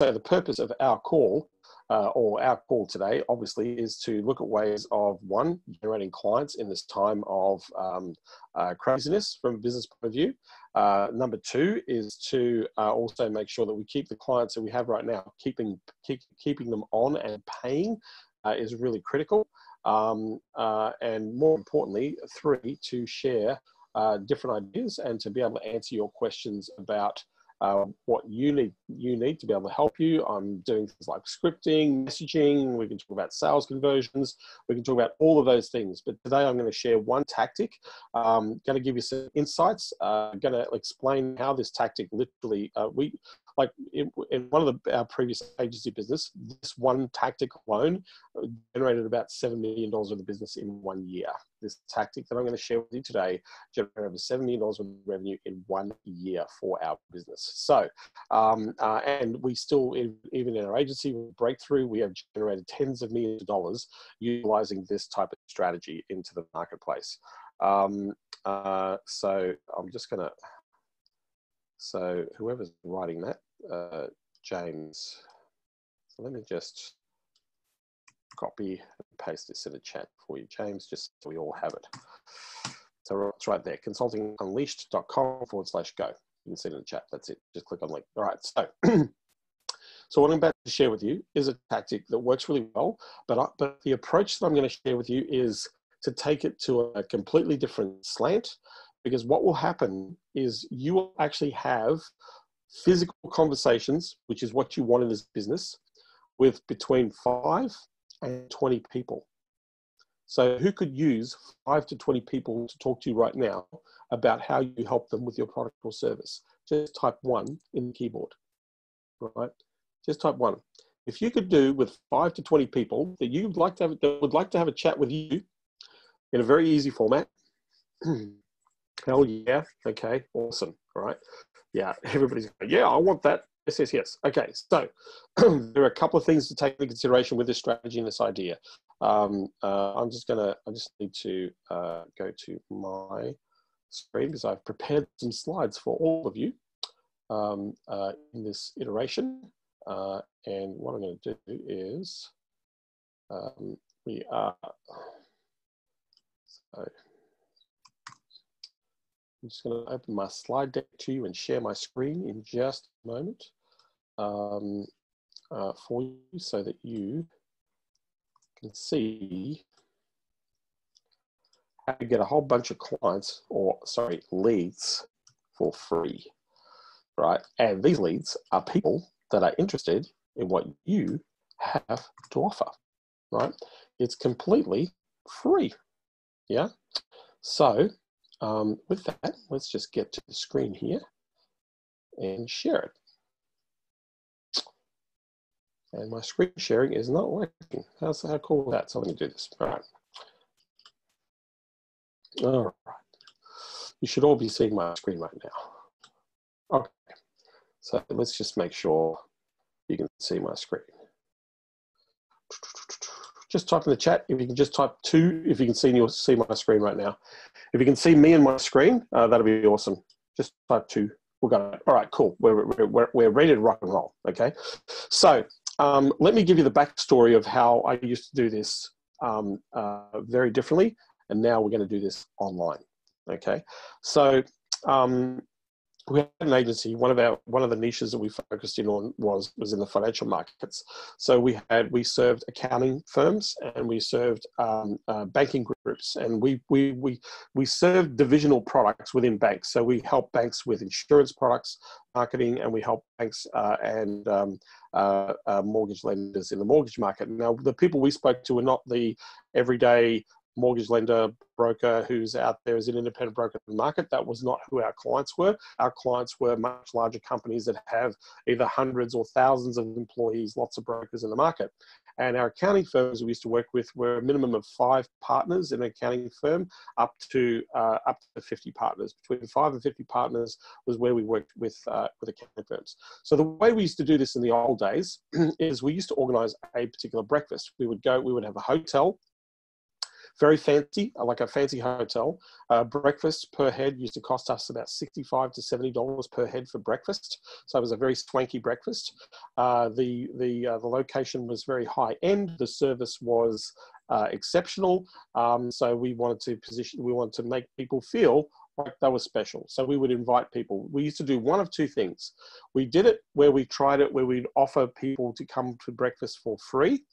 so the purpose of our call uh, or our call today, obviously, is to look at ways of one, generating clients in this time of um, uh, craziness from a business point of view. Uh, number two is to uh, also make sure that we keep the clients that we have right now, keeping keep, keeping them on and paying uh, is really critical. Um, uh, and more importantly, three, to share different ideas and to be able to answer your questions about uh, what you need you need to be able to help you. I'm doing things like scripting, messaging. We can talk about sales conversions. We can talk about all of those things. But today I'm going to share one tactic. Um, going to give you some insights. Uh, going to explain how this tactic literally uh, we like in, in one of the, our previous agency business, this one tactic alone generated about $7 million of the business in one year. This tactic that I'm going to share with you today generated over $7 million of revenue in one year for our business. So, um, uh, and we still, even in our agency breakthrough, we have generated tens of millions of dollars utilizing this type of strategy into the marketplace. Um, uh, so I'm just going to, so whoever's writing that, uh, James. So let me just copy and paste this in the chat for you, James, just so we all have it. So it's right there, consultingunleashed.com forward slash go. You can see it in the chat. That's it. Just click on link. All right. So, so what I'm about to share with you is a tactic that works really well, but, I, but the approach that I'm going to share with you is to take it to a completely different slant because what will happen is you will actually have physical conversations, which is what you want in this business, with between five and 20 people. So, who could use five to 20 people to talk to you right now about how you help them with your product or service? Just type one in the keyboard, right? Just type one. If you could do with five to 20 people that you'd like to have, that would like to have a chat with you in a very easy format, hell yeah, okay, awesome, all right? yeah, everybody's going, yeah, I want that. Yes, yes, yes. Okay, so there are a couple of things to take into consideration with this strategy and this idea. Um, uh, I'm just gonna, I just need to uh, go to my screen because I've prepared some slides for all of you um, uh, in this iteration. Uh, and what I'm gonna do is, um, we are, so I'm just going to open my slide deck to you and share my screen in just a moment um, uh, for you so that you can see how to get a whole bunch of clients or sorry, leads for free, right? And these leads are people that are interested in what you have to offer, right? It's completely free, yeah? So um, with that, let's just get to the screen here and share it. And my screen sharing is not working. How's, how cool is that? So let me do this. All right. All right. You should all be seeing my screen right now. Okay. So let's just make sure you can see my screen just type in the chat. If you can just type two, if you can see your see my screen right now. If you can see me and my screen, uh, that'll be awesome. Just type two. We'll go. All right, cool. We're, we're, we're ready to rock and roll. Okay. So um, let me give you the backstory of how I used to do this um, uh, very differently. And now we're going to do this online. Okay. So um, we had an agency. One of our one of the niches that we focused in on was was in the financial markets. So we had we served accounting firms and we served um, uh, banking groups, and we we we we served divisional products within banks. So we help banks with insurance products, marketing, and we help banks uh, and um, uh, uh mortgage lenders in the mortgage market. Now the people we spoke to were not the everyday mortgage lender broker who's out there as an independent broker in the market. That was not who our clients were. Our clients were much larger companies that have either hundreds or thousands of employees, lots of brokers in the market. And our accounting firms we used to work with were a minimum of five partners in an accounting firm, up to uh, up to 50 partners. Between five and 50 partners was where we worked with uh, with accounting firms. So the way we used to do this in the old days is we used to organise a particular breakfast. We would go, we would have a hotel very fancy, like a fancy hotel. Uh, breakfast per head used to cost us about 65 to $70 per head for breakfast. So it was a very swanky breakfast. Uh, the, the, uh, the location was very high end. The service was uh, exceptional. Um, so we wanted to position, we wanted to make people feel like they were special. So we would invite people. We used to do one of two things. We did it where we tried it, where we'd offer people to come to breakfast for free.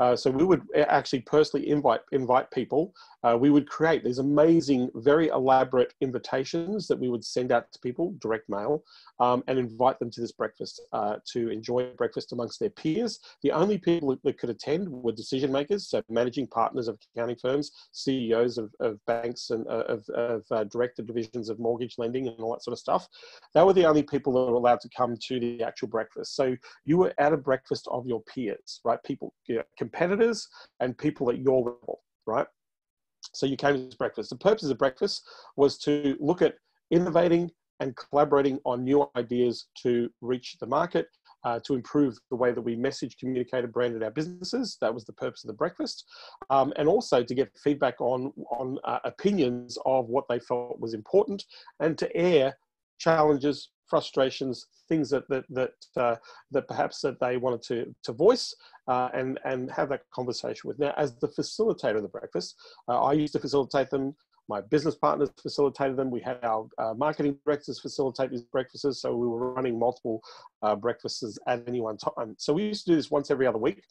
Uh, so we would actually personally invite invite people. Uh, we would create these amazing, very elaborate invitations that we would send out to people, direct mail, um, and invite them to this breakfast uh, to enjoy breakfast amongst their peers. The only people that could attend were decision makers, so managing partners of accounting firms, CEOs of, of banks and uh, of, of uh, director divisions of mortgage lending and all that sort of stuff. They were the only people that were allowed to come to the actual breakfast. So you were at a breakfast of your peers, right? People, you know, competitors and people at your level, right? So you came to this breakfast. The purpose of breakfast was to look at innovating and collaborating on new ideas to reach the market, uh, to improve the way that we message, communicate, and branded our businesses. That was the purpose of the breakfast. Um, and also to get feedback on, on uh, opinions of what they felt was important and to air challenges, frustrations, things that that that, uh, that perhaps that they wanted to to voice uh, and and have that conversation with. Now, as the facilitator of the breakfast, uh, I used to facilitate them. My business partners facilitated them. We had our uh, marketing directors facilitate these breakfasts, so we were running multiple uh, breakfasts at any one time. So we used to do this once every other week.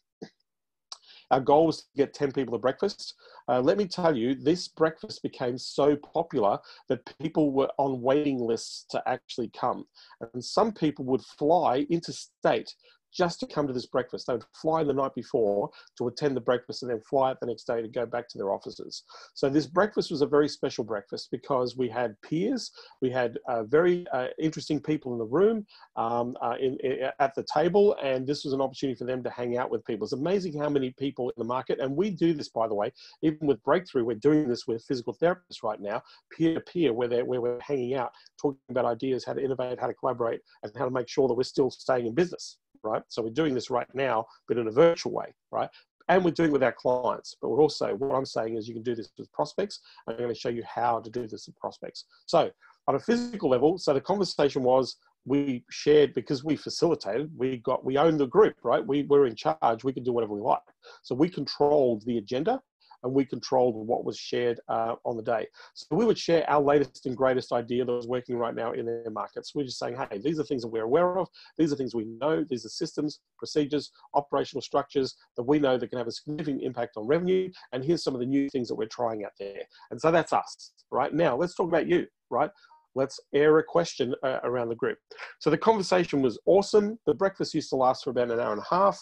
Our goal was to get 10 people to breakfast. Uh, let me tell you, this breakfast became so popular that people were on waiting lists to actually come. And some people would fly interstate just to come to this breakfast. They would fly the night before to attend the breakfast and then fly out the next day to go back to their offices. So this breakfast was a very special breakfast because we had peers, we had uh, very uh, interesting people in the room, um, uh, in, in, at the table, and this was an opportunity for them to hang out with people. It's amazing how many people in the market, and we do this by the way, even with Breakthrough, we're doing this with physical therapists right now, peer to peer, where, where we're hanging out, talking about ideas, how to innovate, how to collaborate, and how to make sure that we're still staying in business right? So we're doing this right now, but in a virtual way, right? And we're doing it with our clients, but we're also, what I'm saying is you can do this with prospects. I'm going to show you how to do this with prospects. So on a physical level, so the conversation was we shared because we facilitated, we got, we owned the group, right? We were in charge, we could do whatever we like. So we controlled the agenda and we controlled what was shared uh, on the day. So we would share our latest and greatest idea that was working right now in their markets. We're just saying, hey, these are things that we're aware of. These are things we know. These are systems, procedures, operational structures that we know that can have a significant impact on revenue. And here's some of the new things that we're trying out there. And so that's us, right? Now let's talk about you, right? Let's air a question uh, around the group. So the conversation was awesome. The breakfast used to last for about an hour and a half.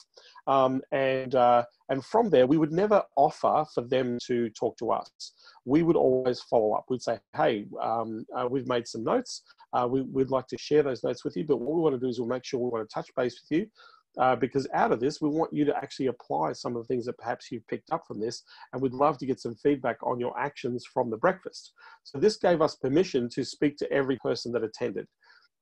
Um, and, uh, and from there, we would never offer for them to talk to us. We would always follow up. We'd say, hey, um, uh, we've made some notes. Uh, we, would like to share those notes with you, but what we want to do is we'll make sure we want to touch base with you uh, because out of this, we want you to actually apply some of the things that perhaps you've picked up from this, and we'd love to get some feedback on your actions from the breakfast. So this gave us permission to speak to every person that attended.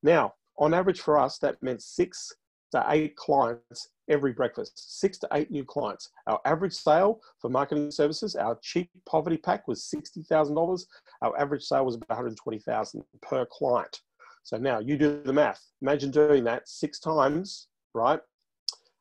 Now, on average for us, that meant six to eight clients every breakfast, six to eight new clients. Our average sale for marketing services, our cheap poverty pack was $60,000. Our average sale was about 120,000 per client. So now you do the math. Imagine doing that six times, right?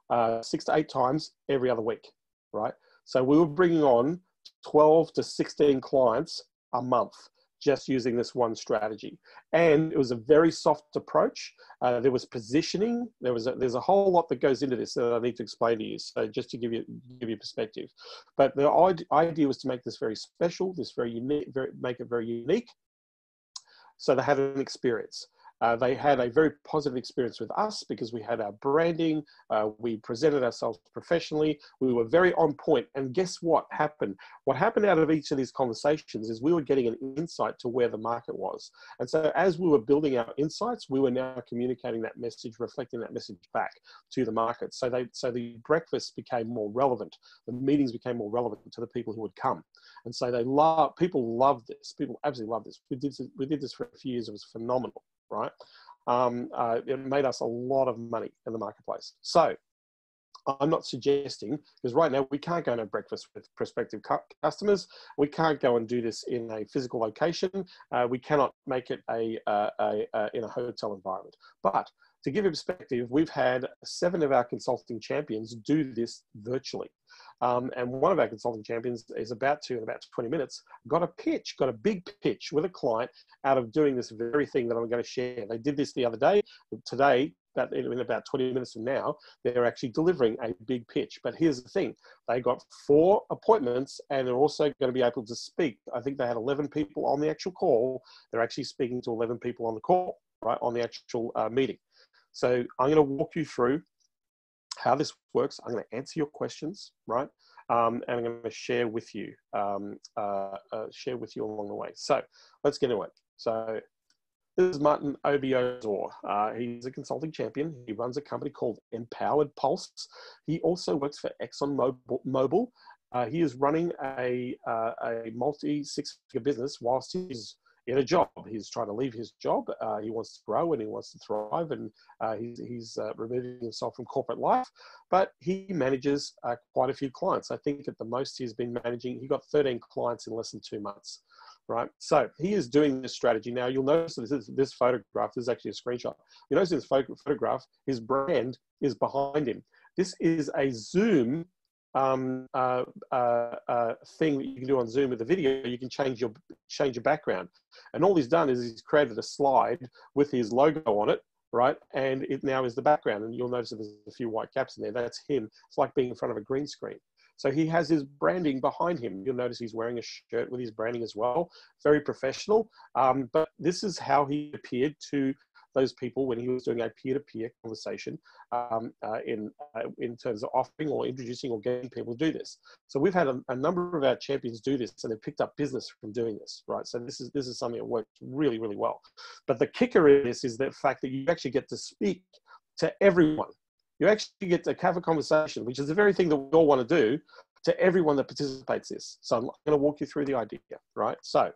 Uh, six to eight times every other week, right? So we were bringing on 12 to 16 clients a month just using this one strategy. And it was a very soft approach. Uh, there was positioning. There was a, there's a whole lot that goes into this that I need to explain to you. So just to give you give you perspective, but the idea was to make this very special, this very unique, very, make it very unique. So they had an experience. Uh, they had a very positive experience with us because we had our branding, uh, we presented ourselves professionally, we were very on point. And guess what happened? What happened out of each of these conversations is we were getting an insight to where the market was. And so as we were building our insights, we were now communicating that message, reflecting that message back to the market. So they so the breakfast became more relevant, the meetings became more relevant to the people who would come. And so they love people love this. People absolutely love this. We did we did this for a few years. It was phenomenal right? Um, uh, it made us a lot of money in the marketplace. So I'm not suggesting because right now we can't go and have breakfast with prospective cu- customers. We can't go and do this in a physical location. Uh, we cannot make it a, uh, a, a, in a hotel environment. But to give you perspective, we've had seven of our consulting champions do this virtually. Um, and one of our consulting champions is about to, in about 20 minutes, got a pitch, got a big pitch with a client out of doing this very thing that I'm going to share. They did this the other day. Today, about in about 20 minutes from now, they're actually delivering a big pitch. But here's the thing: they got four appointments, and they're also going to be able to speak. I think they had 11 people on the actual call. They're actually speaking to 11 people on the call, right, on the actual uh, meeting. So I'm going to walk you through how this works. I'm going to answer your questions, right? Um, and I'm going to share with you, um, uh, uh, share with you along the way. So let's get into it. So this is Martin Obiozor. Uh, he's a consulting champion. He runs a company called Empowered Pulse. He also works for Exxon Mobil. Uh, he is running a, uh, a multi six figure business whilst he's in a job. He's trying to leave his job. Uh, he wants to grow and he wants to thrive, and uh, he's, he's uh, removing himself from corporate life. But he manages uh, quite a few clients. I think at the most he's been managing. He got 13 clients in less than two months. Right, so he is doing this strategy now. You'll notice this is this photograph. This is actually a screenshot. You notice this photograph. His brand is behind him. This is a Zoom um, uh, uh, uh, thing that you can do on Zoom with the video, you can change your change your background. And all he's done is he's created a slide with his logo on it, right? And it now is the background. And you'll notice there's a few white caps in there. That's him. It's like being in front of a green screen. So he has his branding behind him. You'll notice he's wearing a shirt with his branding as well. Very professional. Um, but this is how he appeared to those people when he was doing a peer-to-peer conversation um, uh, in uh, in terms of offering or introducing or getting people to do this. So we've had a, a, number of our champions do this, and they've picked up business from doing this, right? So this is this is something that works really really well. But the kicker in this is the fact that you actually get to speak to everyone. You actually get to have a conversation, which is the very thing that we all want to do to everyone that participates in this. So I'm going to walk you through the idea, right? So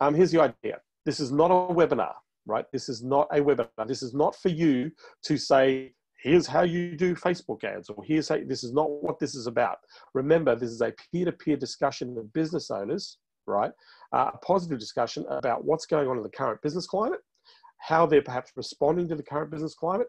um, here's the idea. This is not a webinar right? This is not a webinar. This is not for you to say, here's how you do Facebook ads, or here's how, this is not what this is about. Remember, this is a peer-to-peer discussion of business owners, right? Uh, a positive discussion about what's going on in the current business climate, how they're perhaps responding to the current business climate,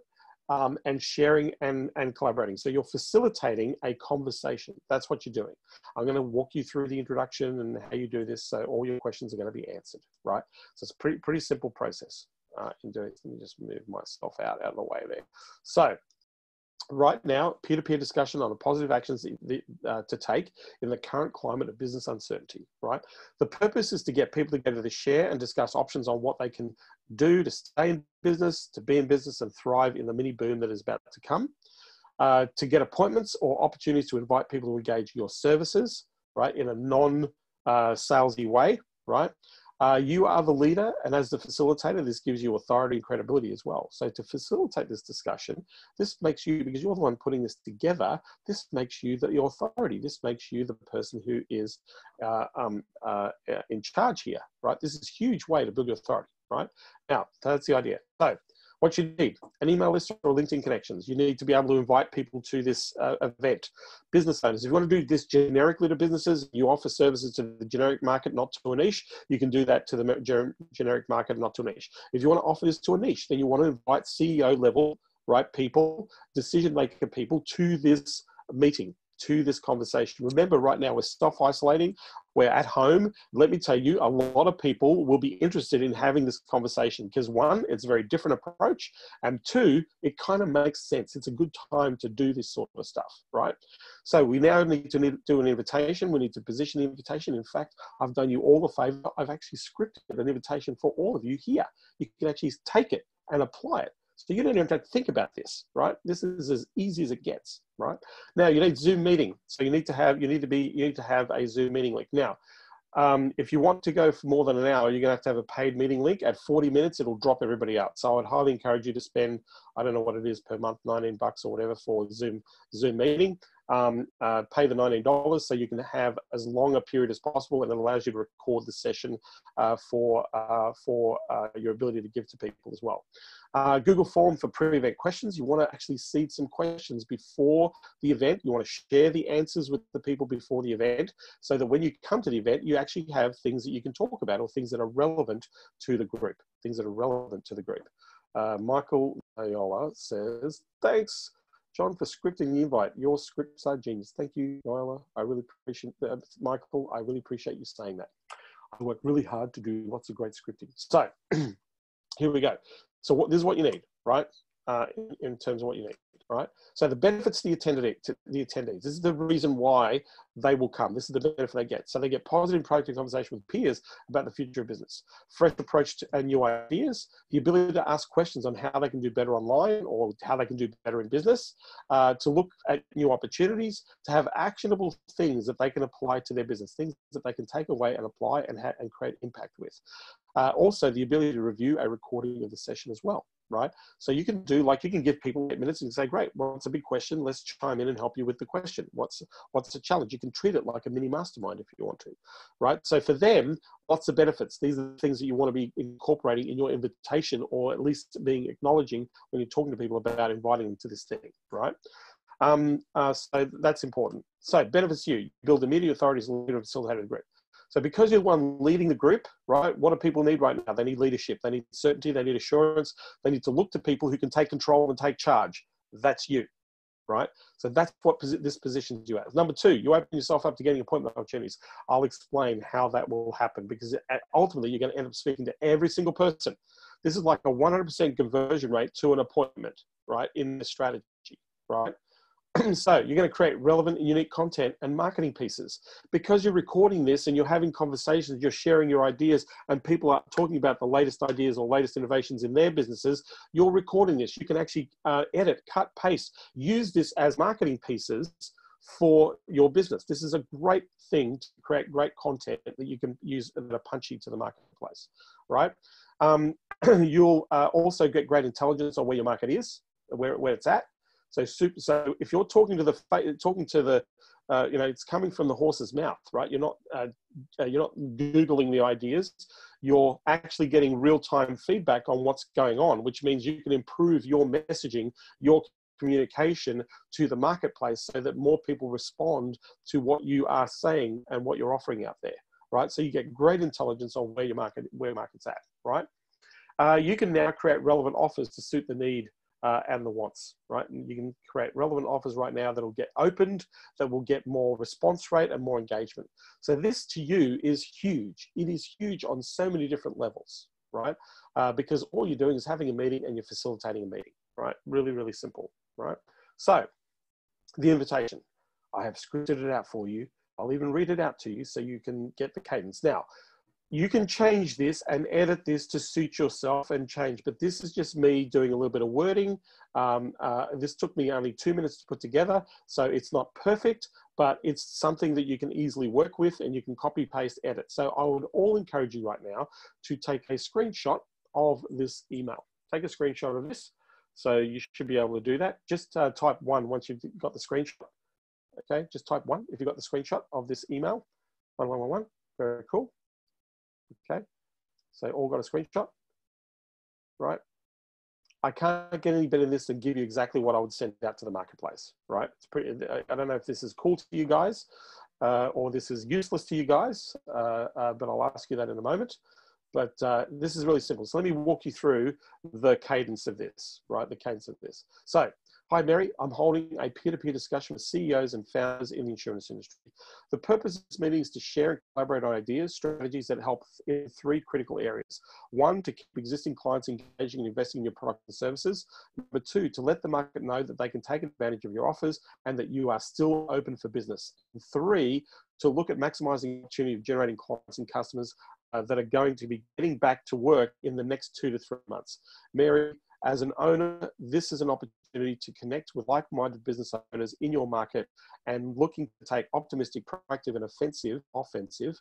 um, and sharing and, and collaborating. So you're facilitating a conversation. That's what you're doing. I'm going to walk you through the introduction and how you do this. So all your questions are going to be answered, right? So it's pretty, pretty simple process uh, in doing Let me just move myself out, out of the way there. So right now, peer-to-peer discussion on the positive actions uh, to take in the current climate of business uncertainty, right? The purpose is to get people together to share and discuss options on what they can do to stay in business, to be in business and thrive in the mini boom that is about to come, uh, to get appointments or opportunities to invite people to engage your services, right, in a non-salesy uh, way, right? Uh, you are the leader, and as the facilitator, this gives you authority and credibility as well. So, to facilitate this discussion, this makes you, because you're the one putting this together, this makes you the authority. This makes you the person who is uh, um, uh, in charge here, right? This is a huge way to build your authority, right? Now, that's the idea. So, what you need an email list or LinkedIn connections. You need to be able to invite people to this uh, event. Business owners, if you want to do this generically to businesses, you offer services to the generic market, not to a niche. You can do that to the generic market, not to a niche. If you want to offer this to a niche, then you want to invite CEO level, right, people, decision maker people to this meeting to this conversation. Remember, right now we're self isolating, we're at home. Let me tell you, a lot of people will be interested in having this conversation because one, it's a very different approach, and two, it kind of makes sense. It's a good time to do this sort of stuff, right? So we now need to do an invitation. We need to position the invitation. In fact, I've done you all the favor. I've actually scripted an invitation for all of you here. You can actually take it and apply it. So you don't even have to think about this, right? This is as easy as it gets, right? Now you need Zoom meeting. So you need to have, you need to be, you need to have a Zoom meeting link. Now, um, if you want to go for more than an hour, you're gonna have to have a paid meeting link. At 40 minutes, it'll drop everybody out. So I would highly encourage you to spend I don't know what it is per month, 19 bucks or whatever for Zoom Zoom meeting. Um, uh, pay the $19 so you can have as long a period as possible and it allows you to record the session uh, for, uh, for uh, your ability to give to people as well. Uh, Google form for pre-event questions. You want to actually seed some questions before the event. You want to share the answers with the people before the event so that when you come to the event, you actually have things that you can talk about or things that are relevant to the group, things that are relevant to the group. Uh, Michael Ayola says, thanks, John, for scripting the invite. Your scripts are genius. Thank you, Ayola. I really appreciate that. Michael, I really appreciate you saying that. I work really hard to do lots of great scripting. So here we go. So what, this is what you need, right? Uh, in, in terms of what you need right? So the benefits to the, attendee, to the attendees, this is the reason why they will come. This is the benefit they get. So they get positive, productive conversation with peers about the future of business, fresh approach to and new ideas, the ability to ask questions on how they can do better online or how they can do better in business, uh, to look at new opportunities, to have actionable things that they can apply to their business, things that they can take away and apply and, and create impact with. Uh, also, the ability to review a recording of the session as well right? So you can do like you can give people eight minutes and say, great, well, a big question. Let's chime in and help you with the question. What's what's the challenge? You can treat it like a mini mastermind if you want to, right? So for them, what's the benefits? These are the things that you want to be incorporating in your invitation, or at least being acknowledging when you're talking to people about inviting them to this thing, right? Um, uh, so that's important. So benefits you build immediate authorities leader of facilitated group. So because you're the one leading the group, right? What do people need right now? They need leadership. They need certainty. They need assurance. They need to look to people who can take control and take charge. That's you, right? So that's what this positions you as. Number two, you open yourself up to getting appointment opportunities. I'll explain how that will happen because ultimately you're going to end up speaking to every single person. This is like a 100% conversion rate to an appointment, right? In the strategy, right? so you're going to create relevant and unique content and marketing pieces. Because you're recording this and you're having conversations you're sharing your ideas and people are talking about the latest ideas or latest innovations in their businesses you're recording this. You can actually uh, edit cut paste use this as marketing pieces for your business. This is a great thing to create great content that you can use that are punchy to the marketplace right? Um, you'll uh, also get great intelligence on where your market is where, where it's at so, super, so if you're talking to the talking to the, uh, you know, it's coming from the horse's mouth, right? You're not uh, uh, you're not googling the ideas. You're actually getting real time feedback on what's going on, which means you can improve your messaging, your communication to the marketplace, so that more people respond to what you are saying and what you're offering out there, right? So you get great intelligence on where your market where market's at, right? Uh, you can now create relevant offers to suit the need uh, and the wants, right? And you can create relevant offers right now that will get opened, that will get more response rate and more engagement. So this to you is huge. It is huge on so many different levels, right? Uh, because all you're doing is having a meeting and you're facilitating a meeting, right? Really, really simple, right? So the invitation, I have scripted it out for you. I'll even read it out to you so you can get the cadence. Now, you can change this and edit this to suit yourself and change. But this is just me doing a little bit of wording. Um, uh, this took me only two minutes to put together, so it's not perfect, but it's something that you can easily work with and you can copy, paste, edit. So I would all encourage you right now to take a screenshot of this email. Take a screenshot of this. So you should be able to do that. Just uh, type one once you've got the screenshot. Okay, just type one if you've got the screenshot of this email. One, one, one, one. Very cool. Okay, so all got a screenshot, right? I can't get any better than this and give you exactly what I would send out to the marketplace, right? It's pretty, I don't know if this is cool to you guys uh, or this is useless to you guys, uh, uh, but I'll ask you that in a moment. But uh, this is really simple. So let me walk you through the cadence of this, right? The cadence of this. So Hi, Mary. I'm holding a peer-to-peer discussion with CEOs and founders in the insurance industry. The purpose of this meeting is to share and collaborate on ideas, strategies that help in three critical areas. One, to keep existing clients engaging and investing in your products and services. Number two, to let the market know that they can take advantage of your offers and that you are still open for business. And three, to look at maximizing the opportunity of generating clients and customers uh, that are going to be getting back to work in the next two to three months. Mary, as an owner, this is an opportunity to connect with like minded business owners in your market and looking to take optimistic, proactive, and offensive, offensive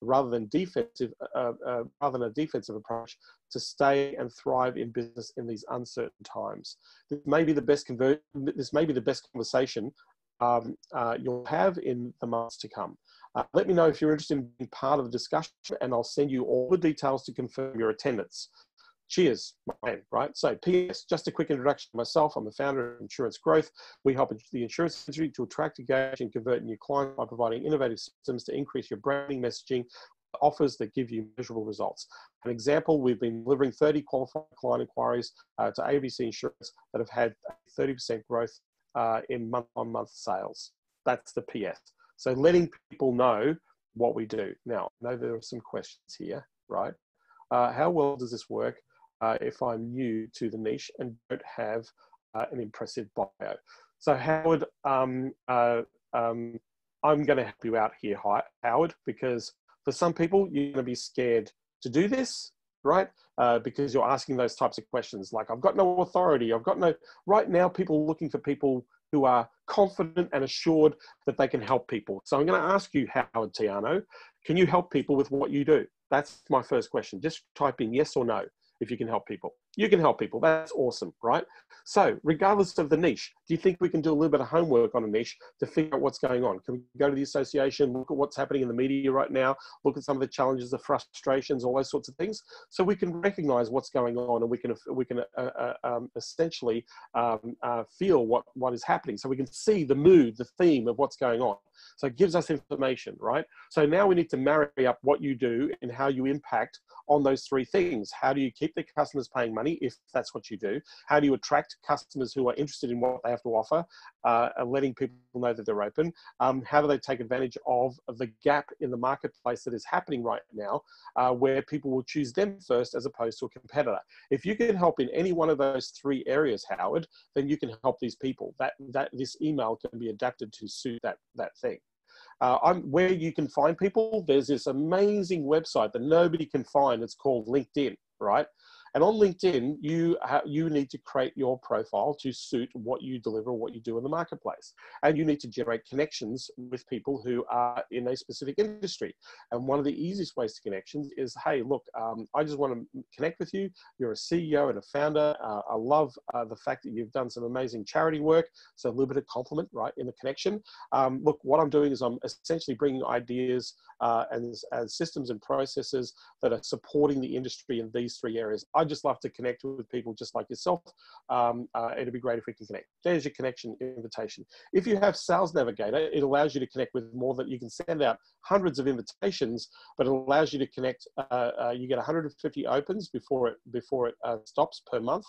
rather than defensive, uh, uh, rather than a defensive approach to stay and thrive in business in these uncertain times. This may be the best convert. This may be the best conversation um, uh, you'll have in the months to come. Uh, let me know if you're interested in being part of the discussion, and I'll send you all the details to confirm your attendance. Cheers, right? So, PS, just a quick introduction myself. I'm the founder of Insurance Growth. We help the insurance industry to attract, engage, and convert new clients by providing innovative systems to increase your branding messaging offers that give you measurable results. An example, we've been delivering 30 qualified client inquiries uh, to ABC Insurance that have had 30% growth uh, in month on month sales. That's the PS. So letting people know what we do. Now, I know there are some questions here, right? Uh, how well does this work uh, if I'm new to the niche and don't have uh, an impressive bio? So Howard, um, uh, um, I'm going to help you out here, Howard, because for some people, you're going to be scared to do this, right? Uh, because you're asking those types of questions like, I've got no authority. I've got no, right now, people looking for people who are confident and assured that they can help people. So I'm going to ask you, Howard Tiano, can you help people with what you do? That's my first question. Just type in yes or no if you can help people. You can help people. That's awesome, right? So, regardless of the niche, do you think we can do a little bit of homework on a niche to figure out what's going on? Can we go to the association, look at what's happening in the media right now, look at some of the challenges, the frustrations, all those sorts of things, so we can recognize what's going on and we can we can uh, uh, um, essentially um, uh, feel what what is happening, so we can see the mood, the theme of what's going on. So it gives us information, right? So now we need to marry up what you do and how you impact on those three things. How do you keep the customers paying money if that's what you do? How do you attract customers who are interested in what they have to offer, uh, and letting people know that they're open? Um, how do they take advantage of the gap in the marketplace that is happening right now, uh, where people will choose them first as opposed to a competitor? If you can help in any one of those three areas, Howard, then you can help these people. That that this email can be adapted to suit that that thing. Uh, where you can find people, there's this amazing website that nobody can find. It's called LinkedIn, right? And on LinkedIn, you you need to create your profile to suit what you deliver, what you do in the marketplace, and you need to generate connections with people who are in a specific industry. And one of the easiest ways to connections is, hey, look, um, I just want to connect with you. You're a CEO and a founder. Uh, I love uh, the fact that you've done some amazing charity work. So a little bit of compliment, right, in the connection. Um, look, what I'm doing is I'm essentially bringing ideas uh, and, and systems and processes that are supporting the industry in these three areas. I just love to connect with people just like yourself. Um, uh, it'd be great if we can connect. There's your connection invitation. If you have Sales Navigator, it allows you to connect with more than you can send out hundreds of invitations, but it allows you to connect. Uh, uh, you get 150 opens before it before it uh, stops per month,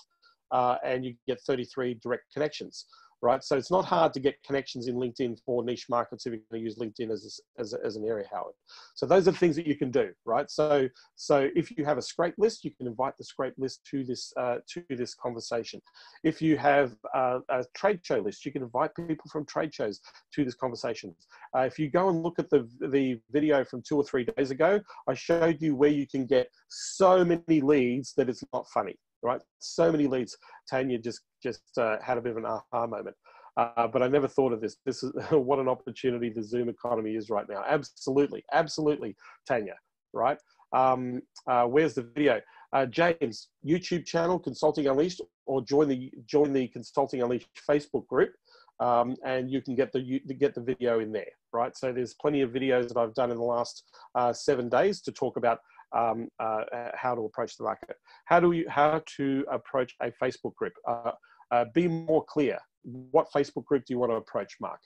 uh, and you get 33 direct connections right? So it's not hard to get connections in LinkedIn for niche markets if you're going to use LinkedIn as, a, as, a, as, an area, Howard. So those are things that you can do, right? So so if you have a scrape list, you can invite the scrape list to this uh, to this conversation. If you have uh, a trade show list, you can invite people from trade shows to this conversation. Uh, if you go and look at the the video from two or three days ago, I showed you where you can get so many leads that it's not funny right? So many leads. Tanya just just uh, had a bit of an aha moment. Uh, but I never thought of this. This is what an opportunity the Zoom economy is right now. Absolutely, absolutely, Tanya. Right? Um, uh, where's the video? Uh, James, YouTube channel Consulting Unleashed, or join the join the Consulting Unleashed Facebook group, um, and you can get the you, get the video in there. Right? So there's plenty of videos that I've done in the last uh, seven days to talk about um, uh, how to approach the market. How do you how to approach a Facebook group? Uh, uh, be more clear. What Facebook group do you want to approach, Mark?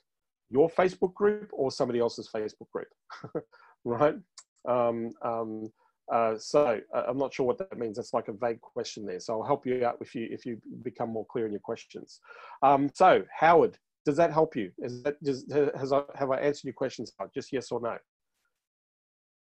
Your Facebook group or somebody else's Facebook group, right? Um, um, uh, so uh, I'm not sure what that means. That's like a vague question there. So I'll help you out if you if you become more clear in your questions. Um, so Howard, does that help you? Is that does, has I, have I answered your questions? Just yes or no?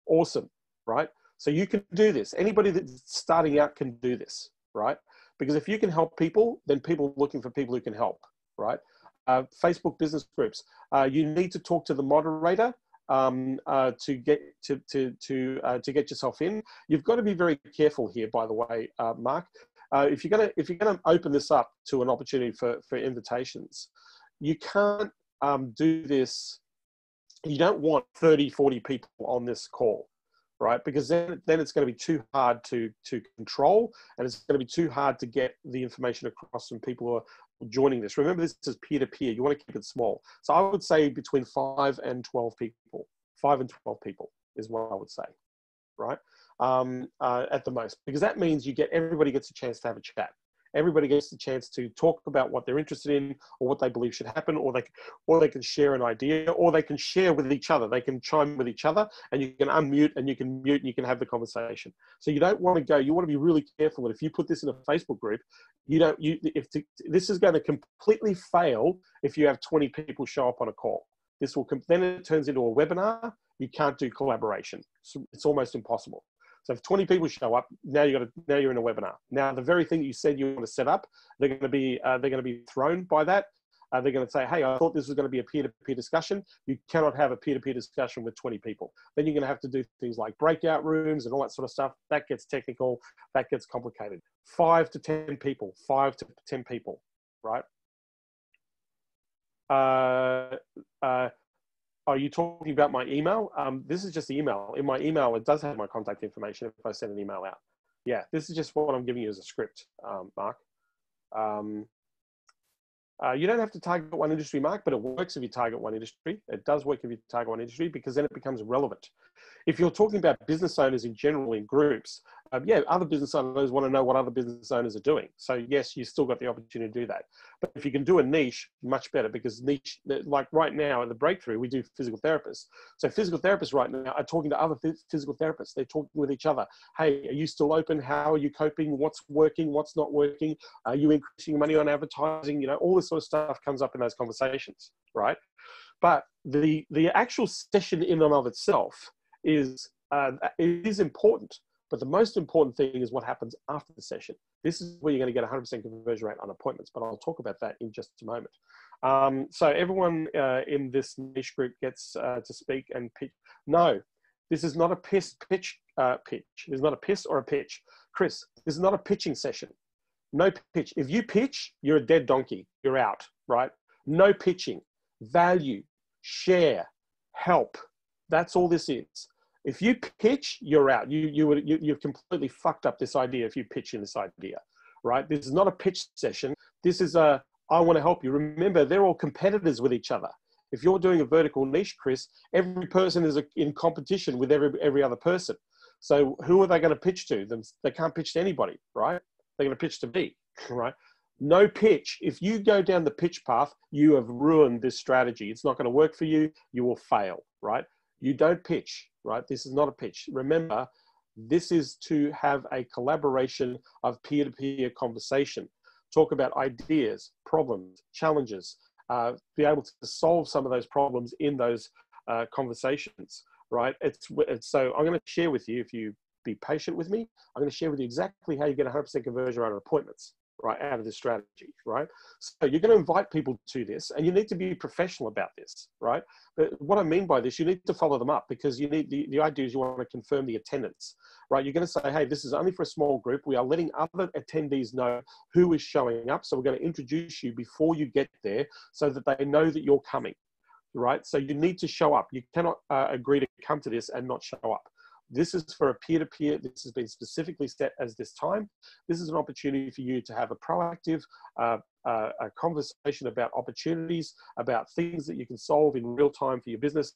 Awesome, right? So you can do this. Anybody that's starting out can do this, right? Because if you can help people, then people are looking for people who can help, right? Uh, Facebook business groups. Uh, you need to talk to the moderator um, uh, to get to to to uh, to get yourself in. You've got to be very careful here, by the way, uh, Mark. Uh, if you're gonna if you're gonna open this up to an opportunity for for invitations, you can't um, do this. You don't want 30, 40 people on this call right? Because then, then it's going to be too hard to, to control and it's going to be too hard to get the information across from people who are joining this. Remember, this is peer to peer. You want to keep it small. So I would say between five and 12 people, five and 12 people is what I would say, right? Um, uh, at the most, because that means you get everybody gets a chance to have a chat everybody gets the chance to talk about what they're interested in or what they believe should happen or they or they can share an idea or they can share with each other. They can chime with each other and you can unmute and you can mute and you can have the conversation. So you don't want to go you want to be really careful that if you put this in a facebook group you don't you if to, this is going to completely fail if you have 20 people show up on a call. This will then it turns into a webinar. You can't do collaboration. So it's almost impossible so if 20 people show up, now you got to now you're in a webinar. Now the very thing you said you want to set up, they're going to be uh, they're going to be thrown by that. Uh, they're going to say, "Hey, I thought this was going to be a peer-to-peer discussion. You cannot have a peer-to-peer discussion with 20 people. Then you're going to have to do things like breakout rooms and all that sort of stuff. That gets technical. That gets complicated. Five to 10 people. Five to 10 people. Right. Uh, uh, are you talking about my email? Um, this is just the email. In my email, it does have my contact information if I send an email out. Yeah, this is just what I'm giving you as a script, um, Mark. Um, uh, you don't have to target one industry, Mark, but it works if you target one industry. It does work if you target one industry because then it becomes relevant. If you're talking about business owners in general in groups, um, yeah, other business owners want to know what other business owners are doing. So yes, you still got the opportunity to do that. But if you can do a niche, much better because niche, like right now at the breakthrough, we do physical therapists. So physical therapists right now are talking to other physical therapists. They're talking with each other. Hey, are you still open? How are you coping? What's working? What's not working? Are you increasing money on advertising? You know, all this sort of stuff comes up in those conversations, right? But the the actual session in and of itself is uh, it is important but the most important thing is what happens after the session. This is where you're going to get 100% conversion rate on appointments, but I'll talk about that in just a moment. Um, so everyone uh, in this niche group gets uh, to speak and pitch. No, this is not a piss pitch uh, pitch. This is not a piss or a pitch. Chris, this is not a pitching session. No pitch. If you pitch, you're a dead donkey. You're out, right? No pitching. Value, share, help. That's all this is if you pitch, you're out. You you would you, you've completely fucked up this idea if you pitch in this idea, right? This is not a pitch session. This is a I want to help you. Remember, they're all competitors with each other. If you're doing a vertical niche, Chris, every person is in competition with every every other person. So who are they going to pitch to? Them they can't pitch to anybody, right? They're going to pitch to me, right? No pitch. If you go down the pitch path, you have ruined this strategy. It's not going to work for you. You will fail, right? You don't pitch right? This is not a pitch. Remember, this is to have a collaboration of peer to peer conversation, talk about ideas, problems, challenges, uh, be able to solve some of those problems in those uh, conversations, right? It's, it's, so I'm going to share with you, if you be patient with me, I'm going to share with you exactly how you get 100% conversion rate on appointments right out of this strategy right? So you're going to invite people to this and you need to be professional about this right? But what i mean by this you need to follow them up because you need the, the idea is you want to confirm the attendance right? You're going to say hey this is only for a small group. We are letting other attendees know who is showing up so we're going to introduce you before you get there so that they know that you're coming right? So you need to show up. You cannot uh, agree to come to this and not show up this is for a peer-to-peer. This has been specifically set as this time. This is an opportunity for you to have a proactive uh, uh, a conversation about opportunities, about things that you can solve in real time for your business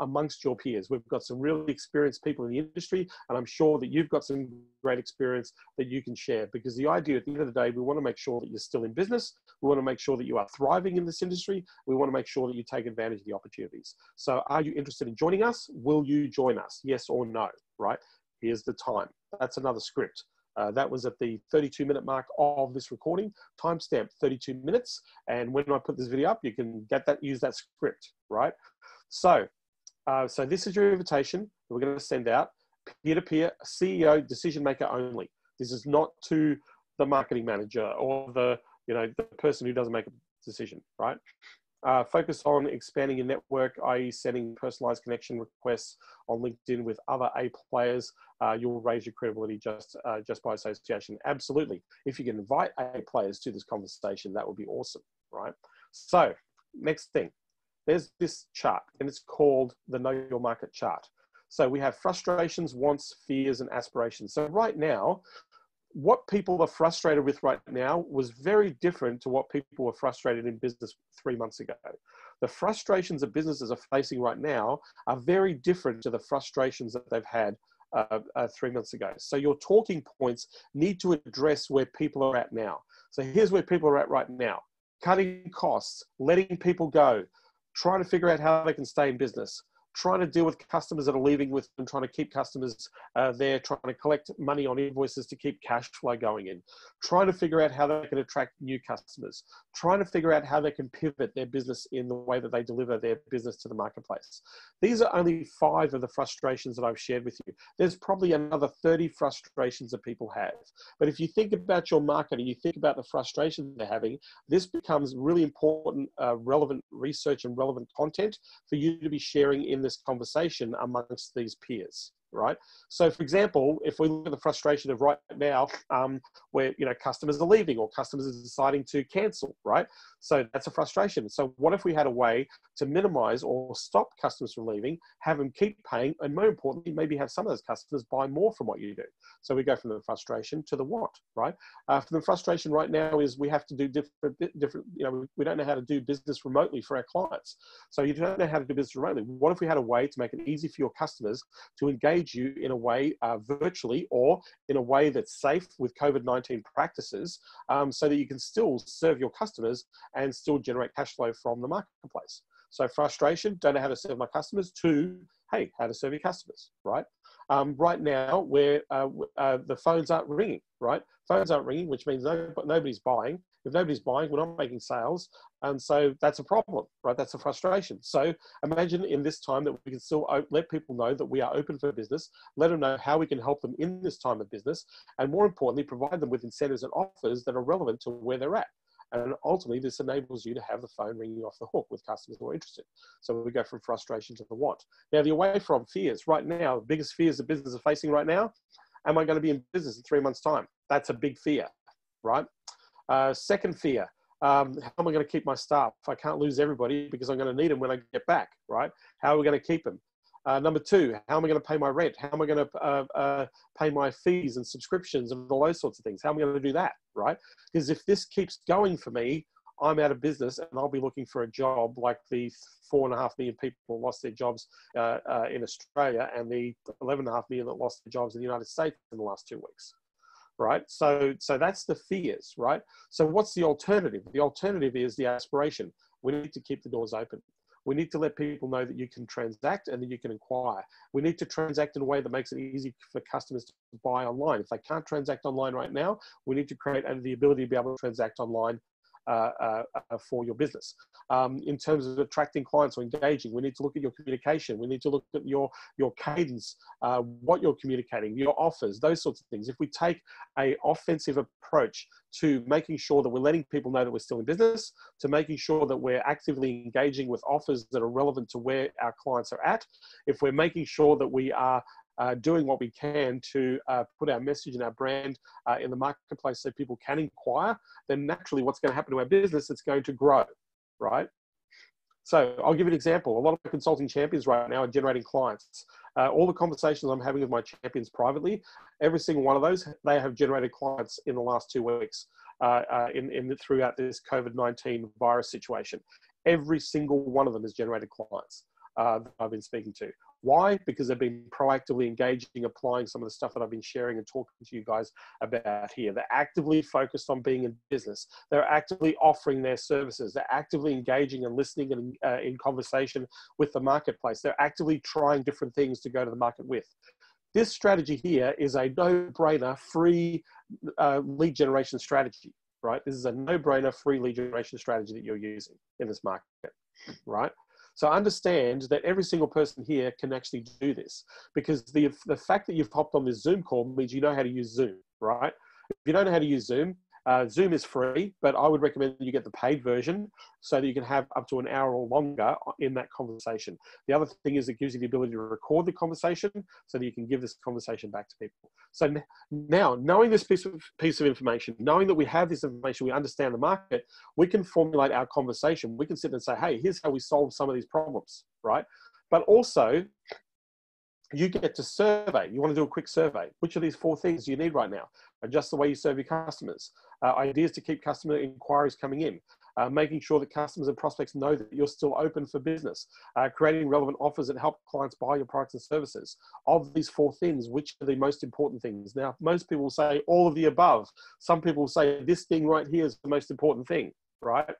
amongst your peers. We've got some really experienced people in the industry, and I'm sure that you've got some great experience that you can share. Because the idea at the end of the day, we want to make sure that you're still in business. We want to make sure that you are thriving in this industry. We want to make sure that you take advantage of the opportunities. So, are you interested in joining us? Will you join us? Yes or no? Right? Here's the time. That's another script. Uh, that was at the 32 minute mark of this recording, timestamp 32 minutes. And when I put this video up, you can get that, use that script, right? So uh, so this is your invitation we're going to send out peer-to-peer CEO decision maker only. This is not to the marketing manager or the you know the person who doesn't make a decision, right? Uh, focus on expanding your network, i.e., sending personalized connection requests on LinkedIn with other A players. Uh, you'll raise your credibility just uh, just by association. Absolutely. If you can invite A players to this conversation, that would be awesome, right? So, next thing, there's this chart and it's called the know your market chart So we have frustrations, wants, fears, and aspirations. So right now, what people are frustrated with right now was very different to what people were frustrated in business three months ago. The frustrations that businesses are facing right now are very different to the frustrations that they've had uh, uh, three months ago. So your talking points need to address where people are at now. So here's where people are at right now cutting costs, letting people go, trying to figure out how they can stay in business, trying to deal with customers that are leaving with them, trying to keep customers uh, there, trying to collect money on invoices to keep cash flow going in, trying to figure out how they can attract new customers, trying to figure out how they can pivot their business in the way that they deliver their business to the marketplace. These are only five of the frustrations that I've shared with you. There's probably another 30 frustrations that people have. But if you think about your market and you think about the frustrations they're having, this becomes really important, uh, relevant research and relevant content for you to be sharing in this conversation amongst these peers right? So, for example, if we look at the frustration of right now, um, where you know customers are leaving or customers are deciding to cancel, right? So that's a frustration. So, what if we had a way to minimize or stop customers from leaving, have them keep paying, and more importantly, maybe have some of those customers buy more from what you do? So we go from the frustration to the what, right? Uh, the frustration right now is we have to do different, different. You know, we don't know how to do business remotely for our clients. So you don't know how to do business remotely. What if we had a way to make it easy for your customers to engage you in a way uh, virtually or in a way that's safe with COVID 19 practices um, so that you can still serve your customers and still generate cash flow from the marketplace? So, frustration, don't know how to serve my customers. to hey, how to serve your customers, right? Um, right now, where uh, uh, the phones aren't ringing, right? Phones aren't ringing, which means no, nobody's buying. If nobody's buying, we're not making sales. And so that's a problem, right? That's a frustration. So imagine in this time that we can still let people know that we are open for business, let them know how we can help them in this time of business, and more importantly, provide them with incentives and offers that are relevant to where they're at. And ultimately, this enables you to have the phone ringing off the hook with customers who are interested. So we go from frustration to the want. Now, the away from fears. Right now, the biggest fears that businesses are facing right now, am I going to be in business in three months' time? That's a big fear, right? Uh, second fear, um, how am I going to keep my staff? I can't lose everybody because I'm going to need them when I get back, right? How are we going to keep them? Uh, number two, how am I going to pay my rent? How am I going to uh, uh, pay my fees and subscriptions and all those sorts of things? How am I going to do that, right? Because if this keeps going for me, I'm out of business and I'll be looking for a job like the four and a half million people lost their jobs uh, uh, in Australia and the 11 and a half million that lost their jobs in the United States in the last two weeks, right? So, so that's the fears, right? So what's the alternative? The alternative is the aspiration. We need to keep the doors open. We need to let people know that you can transact and that you can inquire. We need to transact in a way that makes it easy for customers to buy online. If they can't transact online right now, we need to create the ability to be able to transact online for your business. Um, in terms of attracting clients or engaging, we need to look at your communication. We need to look at your your cadence, uh, what you're communicating, your offers, those sorts of things. If we take a offensive approach to making sure that we're letting people know that we're still in business, to making sure that we're actively engaging with offers that are relevant to where our clients are at, if we're making sure that we are uh, doing what we can to uh, put our message and our brand uh, in the marketplace so people can inquire, then naturally what's going to happen to our business, it's going to grow, right? So I'll give you an example. A lot of consulting champions right now are generating clients. Uh, all the conversations I'm having with my champions privately, every single one of those, they have generated clients in the last two weeks uh, uh, in, in throughout this COVID-19 virus situation. Every single one of them has generated clients uh, that I've been speaking to. Why? Because they've been proactively engaging, applying some of the stuff that I've been sharing and talking to you guys about here. They're actively focused on being in business. They're actively offering their services. They're actively engaging and listening and uh, in conversation with the marketplace. They're actively trying different things to go to the market with. This strategy here is a no-brainer, free uh, lead generation strategy, right? This is a no-brainer, free lead generation strategy that you're using in this market, right? So understand that every single person here can actually do this because the, the fact that you've hopped on this Zoom call means you know how to use Zoom, right? If you don't know how to use Zoom, uh, Zoom is free, but I would recommend you get the paid version so that you can have up to an hour or longer in that conversation. The other thing is it gives you the ability to record the conversation so that you can give this conversation back to people. So now, knowing this piece of, piece of information, knowing that we have this information, we understand the market, we can formulate our conversation. We can sit and say, hey, here's how we solve some of these problems, right? But also, you get to survey. You want to do a quick survey. Which of these four things do you need right now? Adjust the way you serve your customers. Uh, ideas to keep customer inquiries coming in. Uh, making sure that customers and prospects know that you're still open for business. Uh, creating relevant offers that help clients buy your products and services. Of these four things, which are the most important things? Now, most people say all of the above. Some people say this thing right here is the most important thing, right?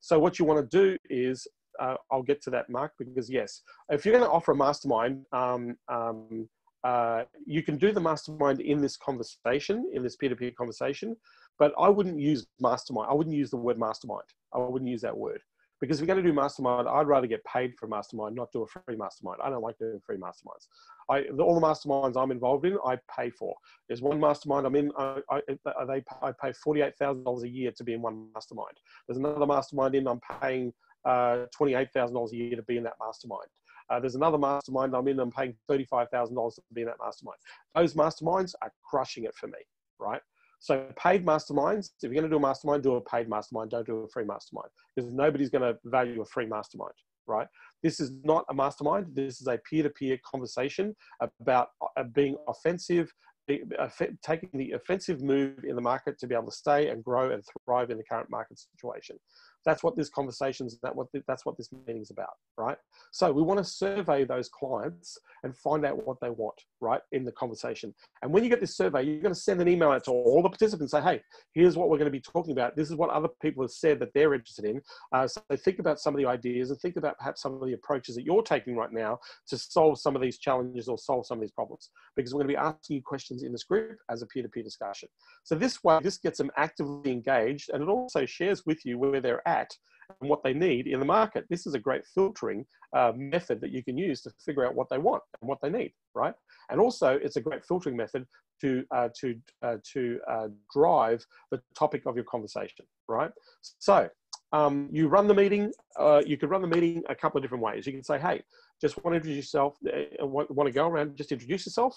So what you want to do is uh, I'll get to that, Mark, because yes, if you're going to offer a mastermind, um, um, uh, you can do the mastermind in this conversation, in this peer-to-peer conversation, but I wouldn't use mastermind. I wouldn't use the word mastermind. I wouldn't use that word because if you're going to do mastermind, I'd rather get paid for mastermind, not do a free mastermind. I don't like doing free masterminds. I, all the masterminds I'm involved in, I pay for. There's one mastermind I'm in, I, I, they, I pay $48,000 a year to be in one mastermind. There's another mastermind in, I'm paying uh, $28,000 a year to be in that mastermind. Uh, there's another mastermind I'm in, I'm paying $35,000 to be in that mastermind. Those masterminds are crushing it for me, right? So paid masterminds, if you're going to do a mastermind, do a paid mastermind, don't do a free mastermind because nobody's going to value a free mastermind, right? This is not a mastermind. This is a peer-to-peer conversation about uh, being offensive, taking the offensive move in the market to be able to stay and grow and thrive in the current market situation. That's what this conversation is. That what that's what this meeting is about, right? So we want to survey those clients and find out what they want, right, in the conversation. And when you get this survey, you're going to send an email out to all the participants. Say, hey, here's what we're going to be talking about. This is what other people have said that they're interested in. Uh, so think about some of the ideas and think about perhaps some of the approaches that you're taking right now to solve some of these challenges or solve some of these problems. Because we're going to be asking you questions in this group as a peer-to-peer discussion. So this way, this gets them actively engaged, and it also shares with you where they're at and what they need in the market. This is a great filtering uh, method that you can use to figure out what they want and what they need, right? And also, it's a great filtering method to uh, to uh, to uh, drive the topic of your conversation, right? So um, you run the meeting. Uh, you could run the meeting a couple of different ways. You can say, "Hey, just want to introduce yourself. Uh, want to go around? Just introduce yourself."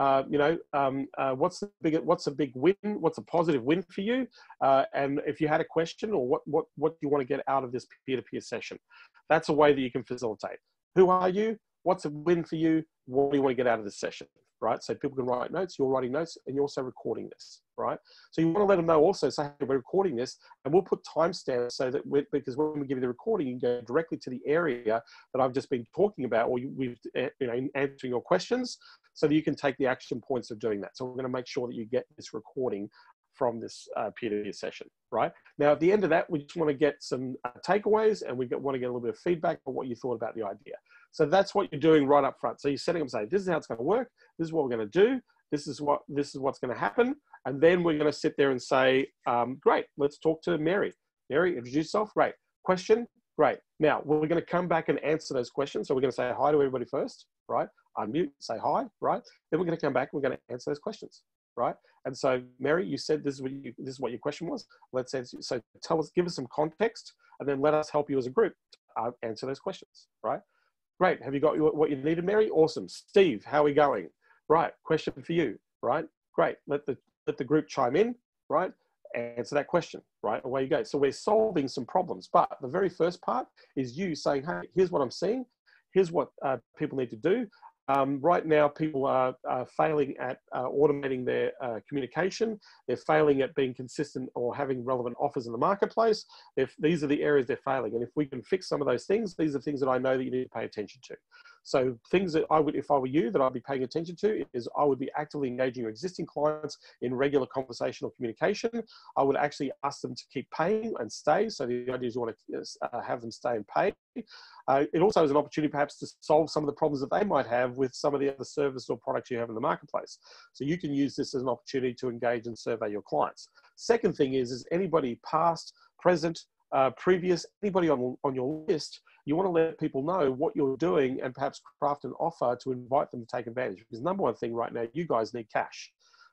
Uh, you know, um, uh, what's the big, what's a big win? What's a positive win for you? Uh, and if you had a question or what, what, what do you want to get out of this peer-to-peer session? That's a way that you can facilitate. Who are you? What's a win for you? What do you want to get out of this session? Right. So people can write notes. You're writing notes, and you're also recording this. Right. So you want to let them know also. Say hey, we're recording this, and we'll put timestamps so that because when we give you the recording, you can go directly to the area that I've just been talking about, or you, we've eh, you know answering your questions so that you can take the action points of doing that. So we're going to make sure that you get this recording from this uh, peer-to-peer session, right? Now, at the end of that, we just want to get some uh, takeaways and we get, want to get a little bit of feedback on what you thought about the idea. So that's what you're doing right up front. So you're setting up saying, this is how it's going to work. This is what we're going to do. This is what this is what's going to happen. And then we're going to sit there and say, um, great, let's talk to Mary. Mary, introduce yourself. Great. Question. Great. Now we're going to come back and answer those questions. So we're going to say hi to everybody first, right? unmute, say hi, right? Then we're going to come back. And We're going to answer those questions, right? And so, Mary, you said this is what you, this is what your question was. Let's answer. So, tell us, give us some context, and then let us help you as a group uh, answer those questions, right? Great. Have you got what you needed, Mary? Awesome. Steve, how are we going? Right. Question for you, right? Great. Let the let the group chime in, right? Answer that question, right? Away you go. So we're solving some problems, but the very first part is you saying, "Hey, here's what I'm seeing. Here's what uh, people need to do. Um, right now, people are, are failing at uh, automating their uh, communication. They're failing at being consistent or having relevant offers in the marketplace. If these are the areas they're failing, and if we can fix some of those things, these are things that I know that you need to pay attention to. So things that I would, if I were you, that I'd be paying attention to is I would be actively engaging your existing clients in regular conversational communication. I would actually ask them to keep paying and stay. So the idea is you want to uh, have them stay and pay. Uh, it also is an opportunity perhaps to solve some of the problems that they might have with some of the other services or products you have in the marketplace. So you can use this as an opportunity to engage and survey your clients. Second thing is, is anybody past, present, uh, previous, anybody on, on your list you want to let people know what you're doing and perhaps craft an offer to invite them to take advantage. Because number one thing right now, you guys need cash.